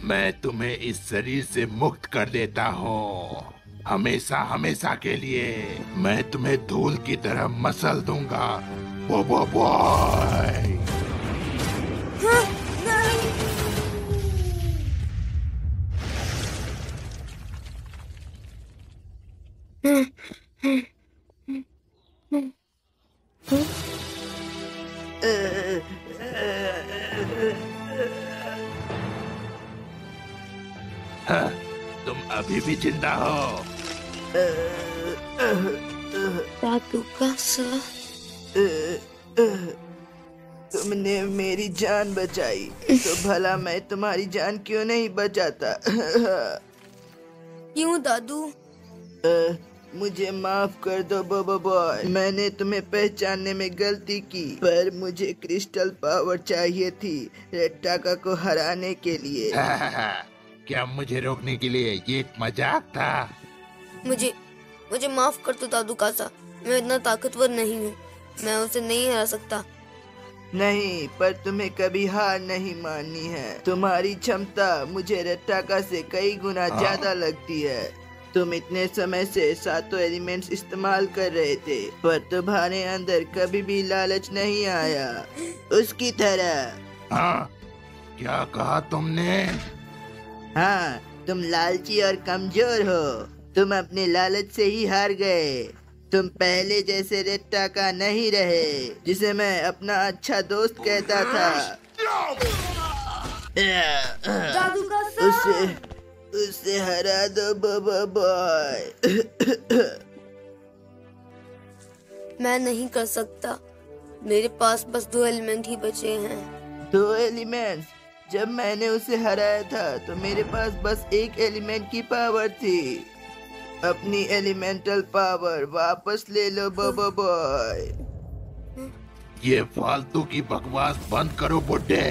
मैं तुम्हें इस शरीर से मुक्त कर देता हूँ हमेशा हमेशा के लिए मैं तुम्हें धूल की तरह मसल दूँगा बो बो बॉय हाँ, तुम अभी भी ज़िंदा हो। दादू का सा तुमने मेरी जान बचाई। तो भला मैं तुम्हारी जान क्यों नहीं बचाता? क्यों दादू? मुझे माफ़ कर दो बोबो बॉय मैंने तुम्हें पहचानने में गलती की पर मुझे क्रिस्टल पावर चाहिए थी रेड को हराने के लिए। क्या मुझे रोकने के लिए ये एक मज़ाक था? मुझे मुझे माफ़ कर दो दादू कासा मैं इतना ताकतवर नहीं हूँ। मैं उसे नहीं हरा सकता। नहीं पर तुम्हें कभी हार नहीं माननी है। तुम्हारी क्षमता मुझे रट्टाका से कई गुना हाँ। ज़्यादा लगती है। तुम इतने समय से सातों एलिमेंट्स इस्तेमाल कर रहे थे पर तुम्हारे अंदर कभी भी लालच नहीं आया। उसकी तरह। हाँ क्या कहा तुमने? हाँ तुम लालची और कमज़ोर हो। तुम अपने लालच से ही हार गए। तुम पहले जैसे रेट्टा का नहीं रहे जिसे मैं अपना अच्छा दोस्त कहता था। दादू का उसे उसे हरा दो बाबा बॉय। मैं नहीं कर सकता। मेरे पास बस दो एलिमेंट ही बचे हैं। दो एलिमेंट्स? जब मैंने उसे हराया था तो मेरे पास बस एक एलिमेंट की पावर थी। अपनी एलिमेंटल पावर वापस ले लो बाबा बॉय ये फालतू की बकवास बंद करो बुड्ढे।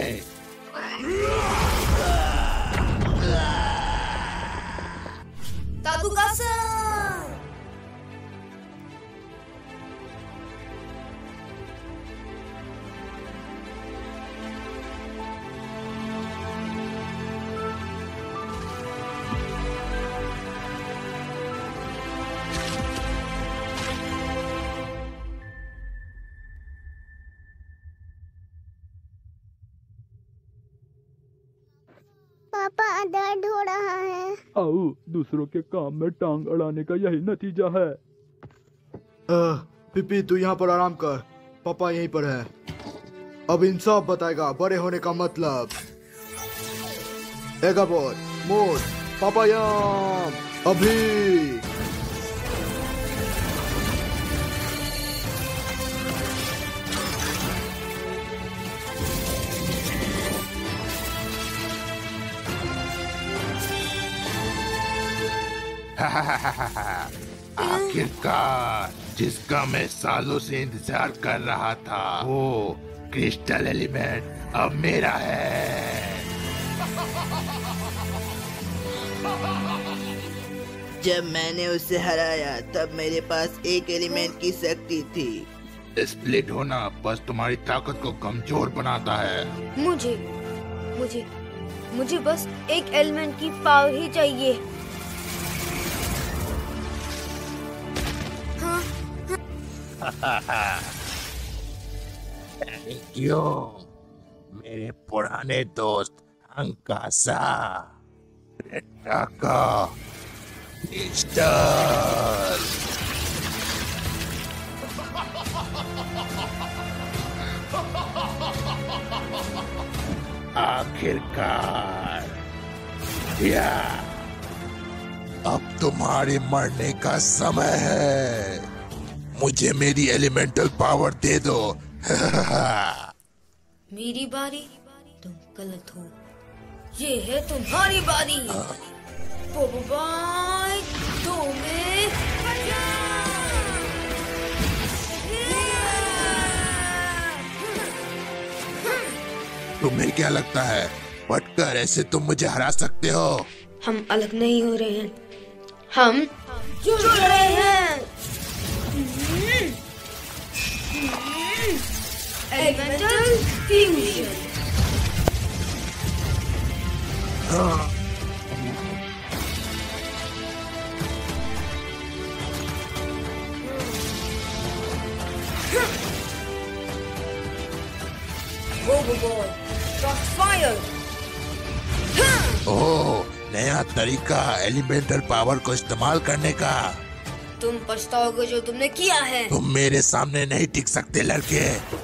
दर्द हो रहा है। आओ दूसरों के काम में टांग अड़ाने का यही नतीजा है। आ, पिपी तू यहाँ पर आराम कर। पापा यहीं पर है। अब इंसाफ बताएगा बड़े होने का मतलब। एगाबोट मोर पापा यहाँ अभी। आखिरकार जिसका मैं सालों से इंतज़ार कर रहा था वो क्रिस्टल एलिमेंट अब मेरा है। जब मैंने उसे हराया तब मेरे पास एक एलिमेंट की शक्ति थी। स्प्लिट होना बस तुम्हारी ताकत को कमज़ोर बनाता है। मुझे मुझे मुझे बस एक एलिमेंट की पावर ही चाहिए। थैंक यू मेरे पुराने दोस्त अंकासा का आखिरकार या अब तुम्हारे मरने का समय है मुझे मेरी एलिमेंटल पावर दे दो। मेरी बारी? तुम गलत हो। ये है तुम्हारी बारी। बाय तुम्हें तुम्हें क्या लगता है? पटकर ऐसे तुम मुझे हरा सकते हो? हम अलग नहीं हो रहे हैं। हम जुड़ रहे हैं। ओह नया तरीका एलिमेंटल पावर को इस्तेमाल करने का। तुम पछताओगे जो तुमने किया है। तुम मेरे सामने नहीं टिक सकते लड़के।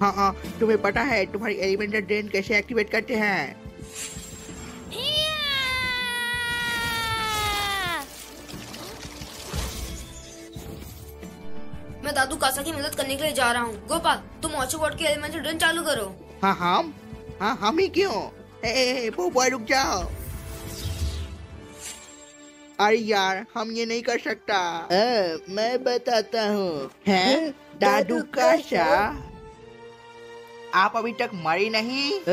हाँ हाँ तुम्हें पता है तुम्हारी एलिमेंटल ड्रेन कैसे एक्टिवेट करते हैं। मैं दादू कासा की मदद करने के लिए जा रहा हूँ। गोपाल तुम ऑचो बोर्ड के एलिमेंटल ड्रेन चालू करो। हाँ हम हाँ हम ही क्यों? ए, ए, ए, वो बॉय रुक जाओ। अरे यार हम ये नहीं कर सकता। आ, मैं बताता हूँ। हैं? दादू काशा आप अभी तक मरी नहीं? आ,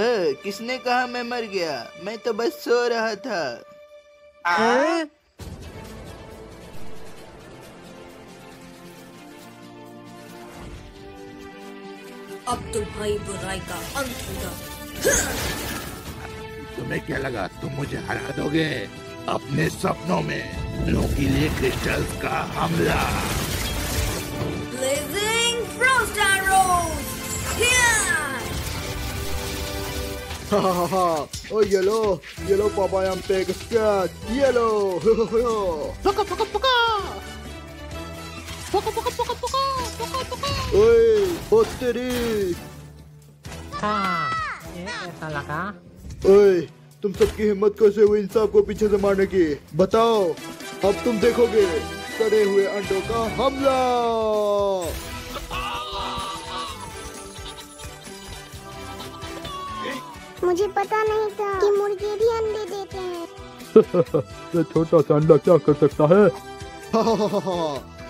किसने कहा मैं मर गया? मैं तो बस सो रहा था। आ? अब तुम्हारी बुराई का अंत होगा। तुम्हें क्या लगा? तुम मुझे हरा दोगे? अपने सपनों में लोकीले क्रिस्टल्स का हमला। Blazing Frost Arrows! Oh yellow! Yellow Papa I'm taking a scat! Yellow! Poka poka poka! Poka poka poka poka! Poka poka! Oi! Otteri! हाँ ये कैसा लगा ओए तुम सबकी हिम्मत कैसे हुई इन को पीछे से मारने की बताओ अब तुम देखोगे सड़े हुए अंडों का हमला मुझे पता नहीं था कि मुर्गे भी अंडे देते हैं। ये छोटा सा अंडा क्या कर सकता है? हा हा हा हा हा।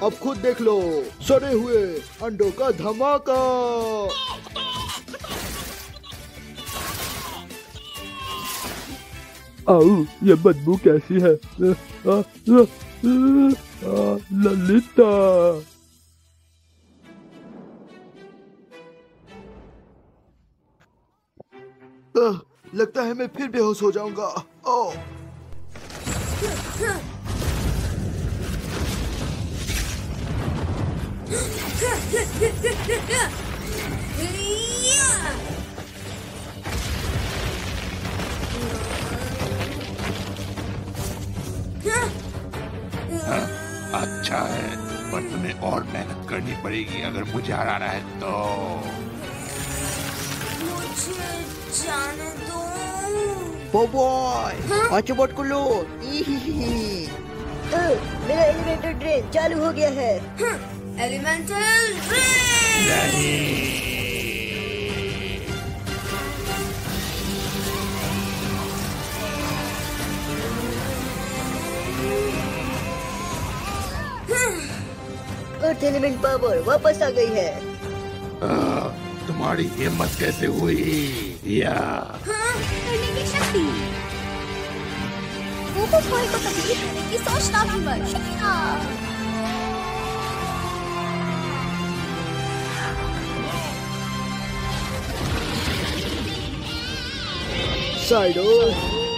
अब खुद देख लो सड़े हुए अंडों का धमाका। आओ ये बदबू कैसी है? आ, आ, आ, आ, ललिता। लगता है मैं फिर बेहोश हो जाऊँगा। ओ हाँ, अच्छा है, पर तुम्हें और मेहनत करनी पड़ेगी। अगर मुझे हराना है तो जाने दो। बॉय ऑटोबॉट को लो। इहिहि। मेरा एलिवेटर ड्रेन चालू हो गया है। एलिमेंटल अर्थ एलिमेंट पावर वापस आ गई है। आ, तुम्हारी हिम्मत कैसे हुई? या। करने की शक्ति। बोबो बॉय को तकलीफ़ देने की सोचना भी मत हाँ। साइडो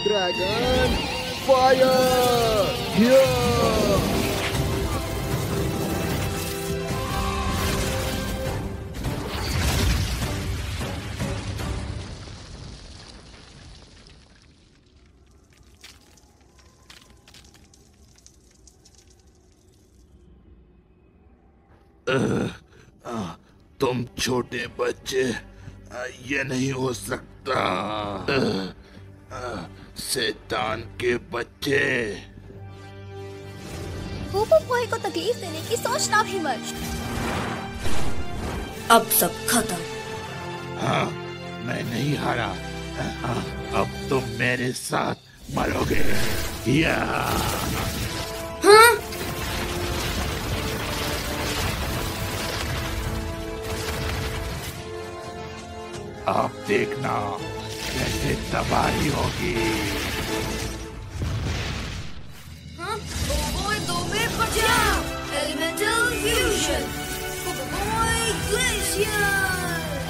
ड्रैगन फायर तुम छोटे बच्चे ये नहीं हो सकता। शैतान के बच्चे। बॉय को तकलीफ़ देने की सोचना भी मत अब सब खत्म। हाँ मैं नहीं हारा। हाँ, अब तुम मेरे साथ मरोगे। या। हाँ? अब देखना कैसे तबाही होगी। हाँ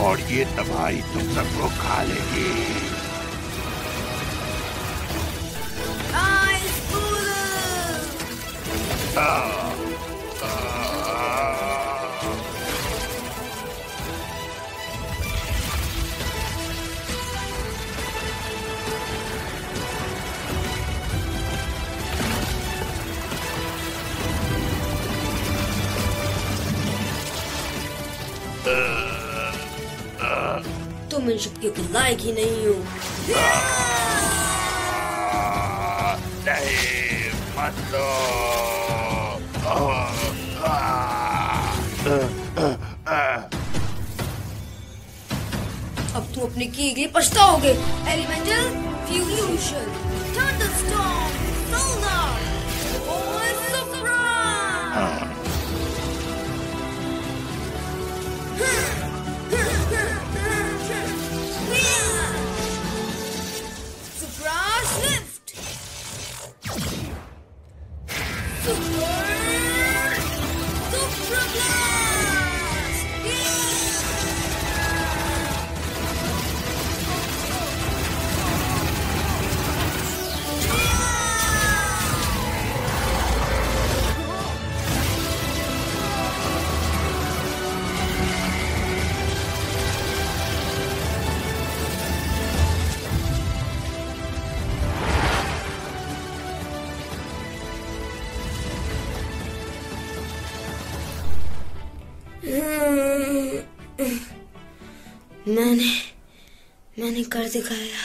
और ये तबाही तुम सबको खा लेगी। आ, आ, तुम इन शक्तियों के लायक ही नहीं हो नहीं मत लो आ, आ, आ, अब तुम अपने किए के लिए पछताओगे elemental fusion thunderstorm solar Huh. मैंने कर दिखाया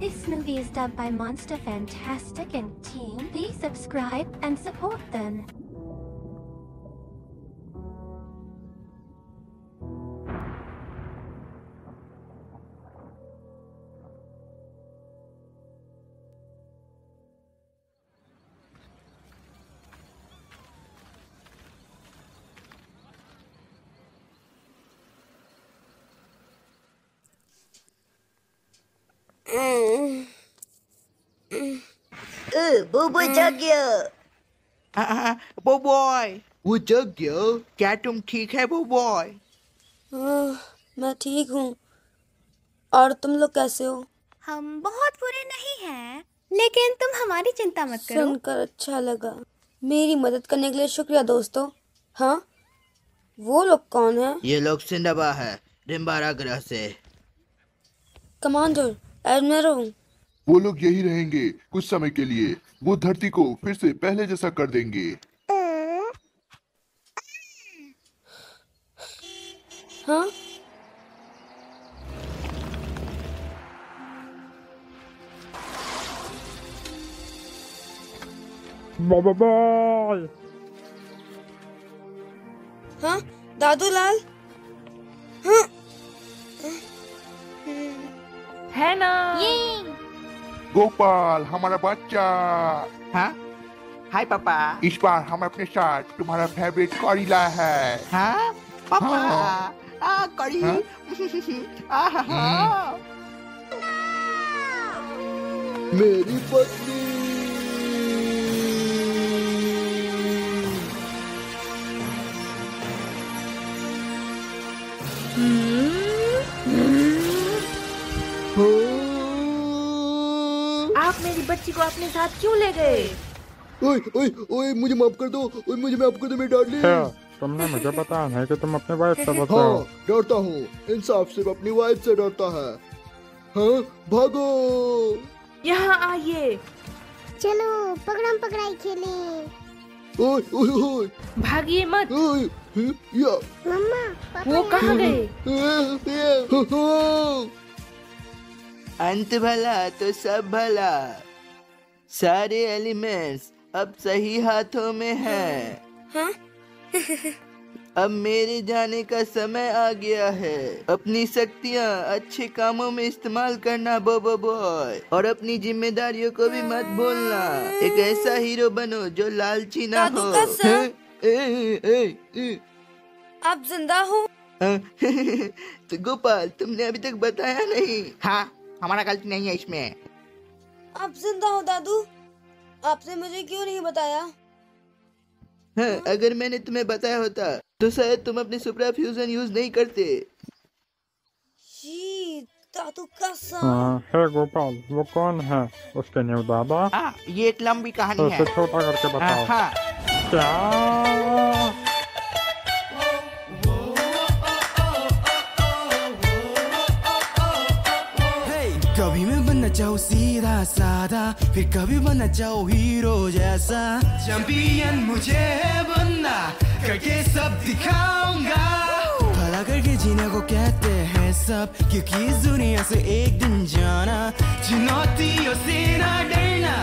This movie is dubbed by Monster Fantastic and team. Please subscribe and support them. बोबो जाग गया हाँ, वो बॉय वो जग गया क्या तुम ठीक है वो बॉय मैं ठीक हूँ और तुम लोग कैसे हो हम बहुत बुरे नहीं हैं लेकिन तुम हमारी चिंता मत करो सुनकर अच्छा लगा मेरी मदद करने के लिए शुक्रिया दोस्तों हाँ वो लोग कौन है ये लोग सिंडबा है रिम्बारा ग्रह से कमांडर एडमिरल वो लोग यही रहेंगे कुछ समय के लिए। वो धरती को फिर से पहले जैसा कर देंगे। हाँ? बाय हाँ दादू लाल हाँ। है ना? गोपाल हमारा बच्चा। हाँ? हाय पापा। इस बार हम अपने साथ तुम्हारा फेवरेट कॉरिला है। हाँ? पापा। हाँ। आ कॉरी हाँ? आहा मेरी पत्नी आप मेरी बच्ची को अपने साथ क्यों ले गए? ओए ओए ओए मुझे माफ़ कर दो। ओए मुझे माफ़ कर दो मेरी डार्लिंग क्या? तुमने मुझे बताया नहीं कि तुम अपने वाइफ से बताओ हाँ। डरता हूँ। इंसाफ सिर्फ़ अपनी वाइफ से डरता है। हाँ भागो। यहाँ आइए। चलो पकड़म पकड़ाई खेलें। ओए ओए ओए। भागिए मत। ओए या। मम्मा वो कहाँ गए? अंत भला तो सब भला। सारे एलिमेंट्स अब सही हाथों में हैं। अब मेरे जाने का समय आ गया है। अपनी शक्तियाँ अच्छे कामों में इस्तेमाल करना बोबो बॉय और अपनी जिम्मेदारियों को भी मत भूलना। एक ऐसा हीरो बनो जो लालची ना हो। का ए, ए, ए, आप ज़िंदा हो? हाँ, तो गोपाल तुमने अभी तक बताया नहीं। हाँ हमारा गलती नहीं है इसमें। आप ज़िंदा हो दादू। आपने मुझे क्यों नहीं बताया? हाँ, अगर मैंने तुम्हें बताया होता तो शायद तुम अपने सुपरा फ्यूजन यूज़ नहीं करते। जी दादू का हाँ, हे गोपाल वो कौन है? उसके न्यू दादा? हाँ ये एक लंबी तो कहानी उसे है। छोटा करके बताओ। हाँ। क्या? चाहूँ सीधा साधा, फिर कभी बन जाओ हीरो जैसा। चैंपियन मुझे बनना, करके सब दिखाऊँगा। भला करके जीने को कहते हैं सब, क्योंकि इस दुनिया से एक दिन जाना, चुनौतियों से ना डरना,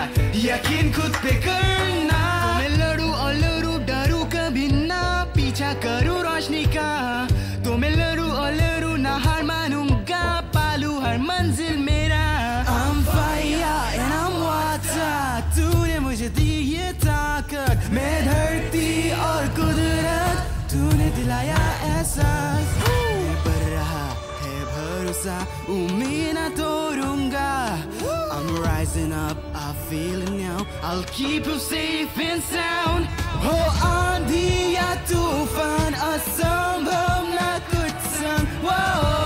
यकीन खुद पे करना। मैं लड़ू और लड़ू, डरू कभी ना, पीछा करूँ रोशनी का। umina torunga I'm rising up, I feel it now. I'll keep you safe and sound. Oh, on the tufan, a song good Whoa.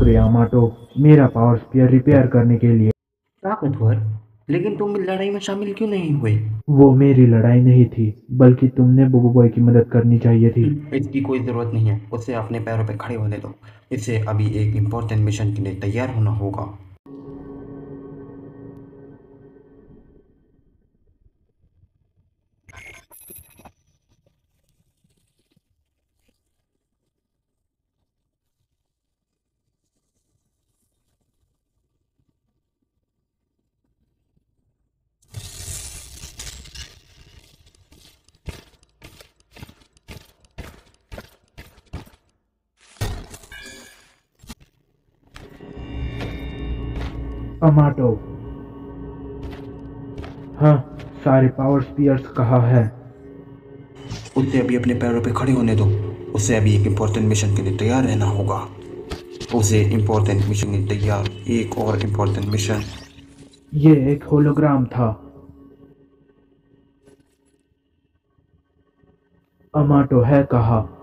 शुक्रिया माटो। मेरा पावर स्पीयर रिपेयर करने के लिए। ताकतवर लेकिन तुम लड़ाई में शामिल क्यों नहीं हुए? वो मेरी लड़ाई नहीं थी बल्कि तुमने बुबू बॉय की मदद करनी चाहिए थी। इसकी कोई ज़रूरत नहीं है उसे अपने पैरों पे खड़े होने दो। इसे अभी एक इम्पोर्टेंट मिशन के लिए तैयार होना होगा। अमाटो हाँ सारे पावर स्पीयर्स कहा है? उसे अभी अपने पैरों पे खड़े होने दो। उसे अभी एक इम्पोर्टेंट मिशन के लिए तैयार रहना होगा। उसे इम्पोर्टेंट मिशन के लिए तैयार एक और इम्पोर्टेंट मिशन ये एक होलोग्राम था। अमाटो है कहा?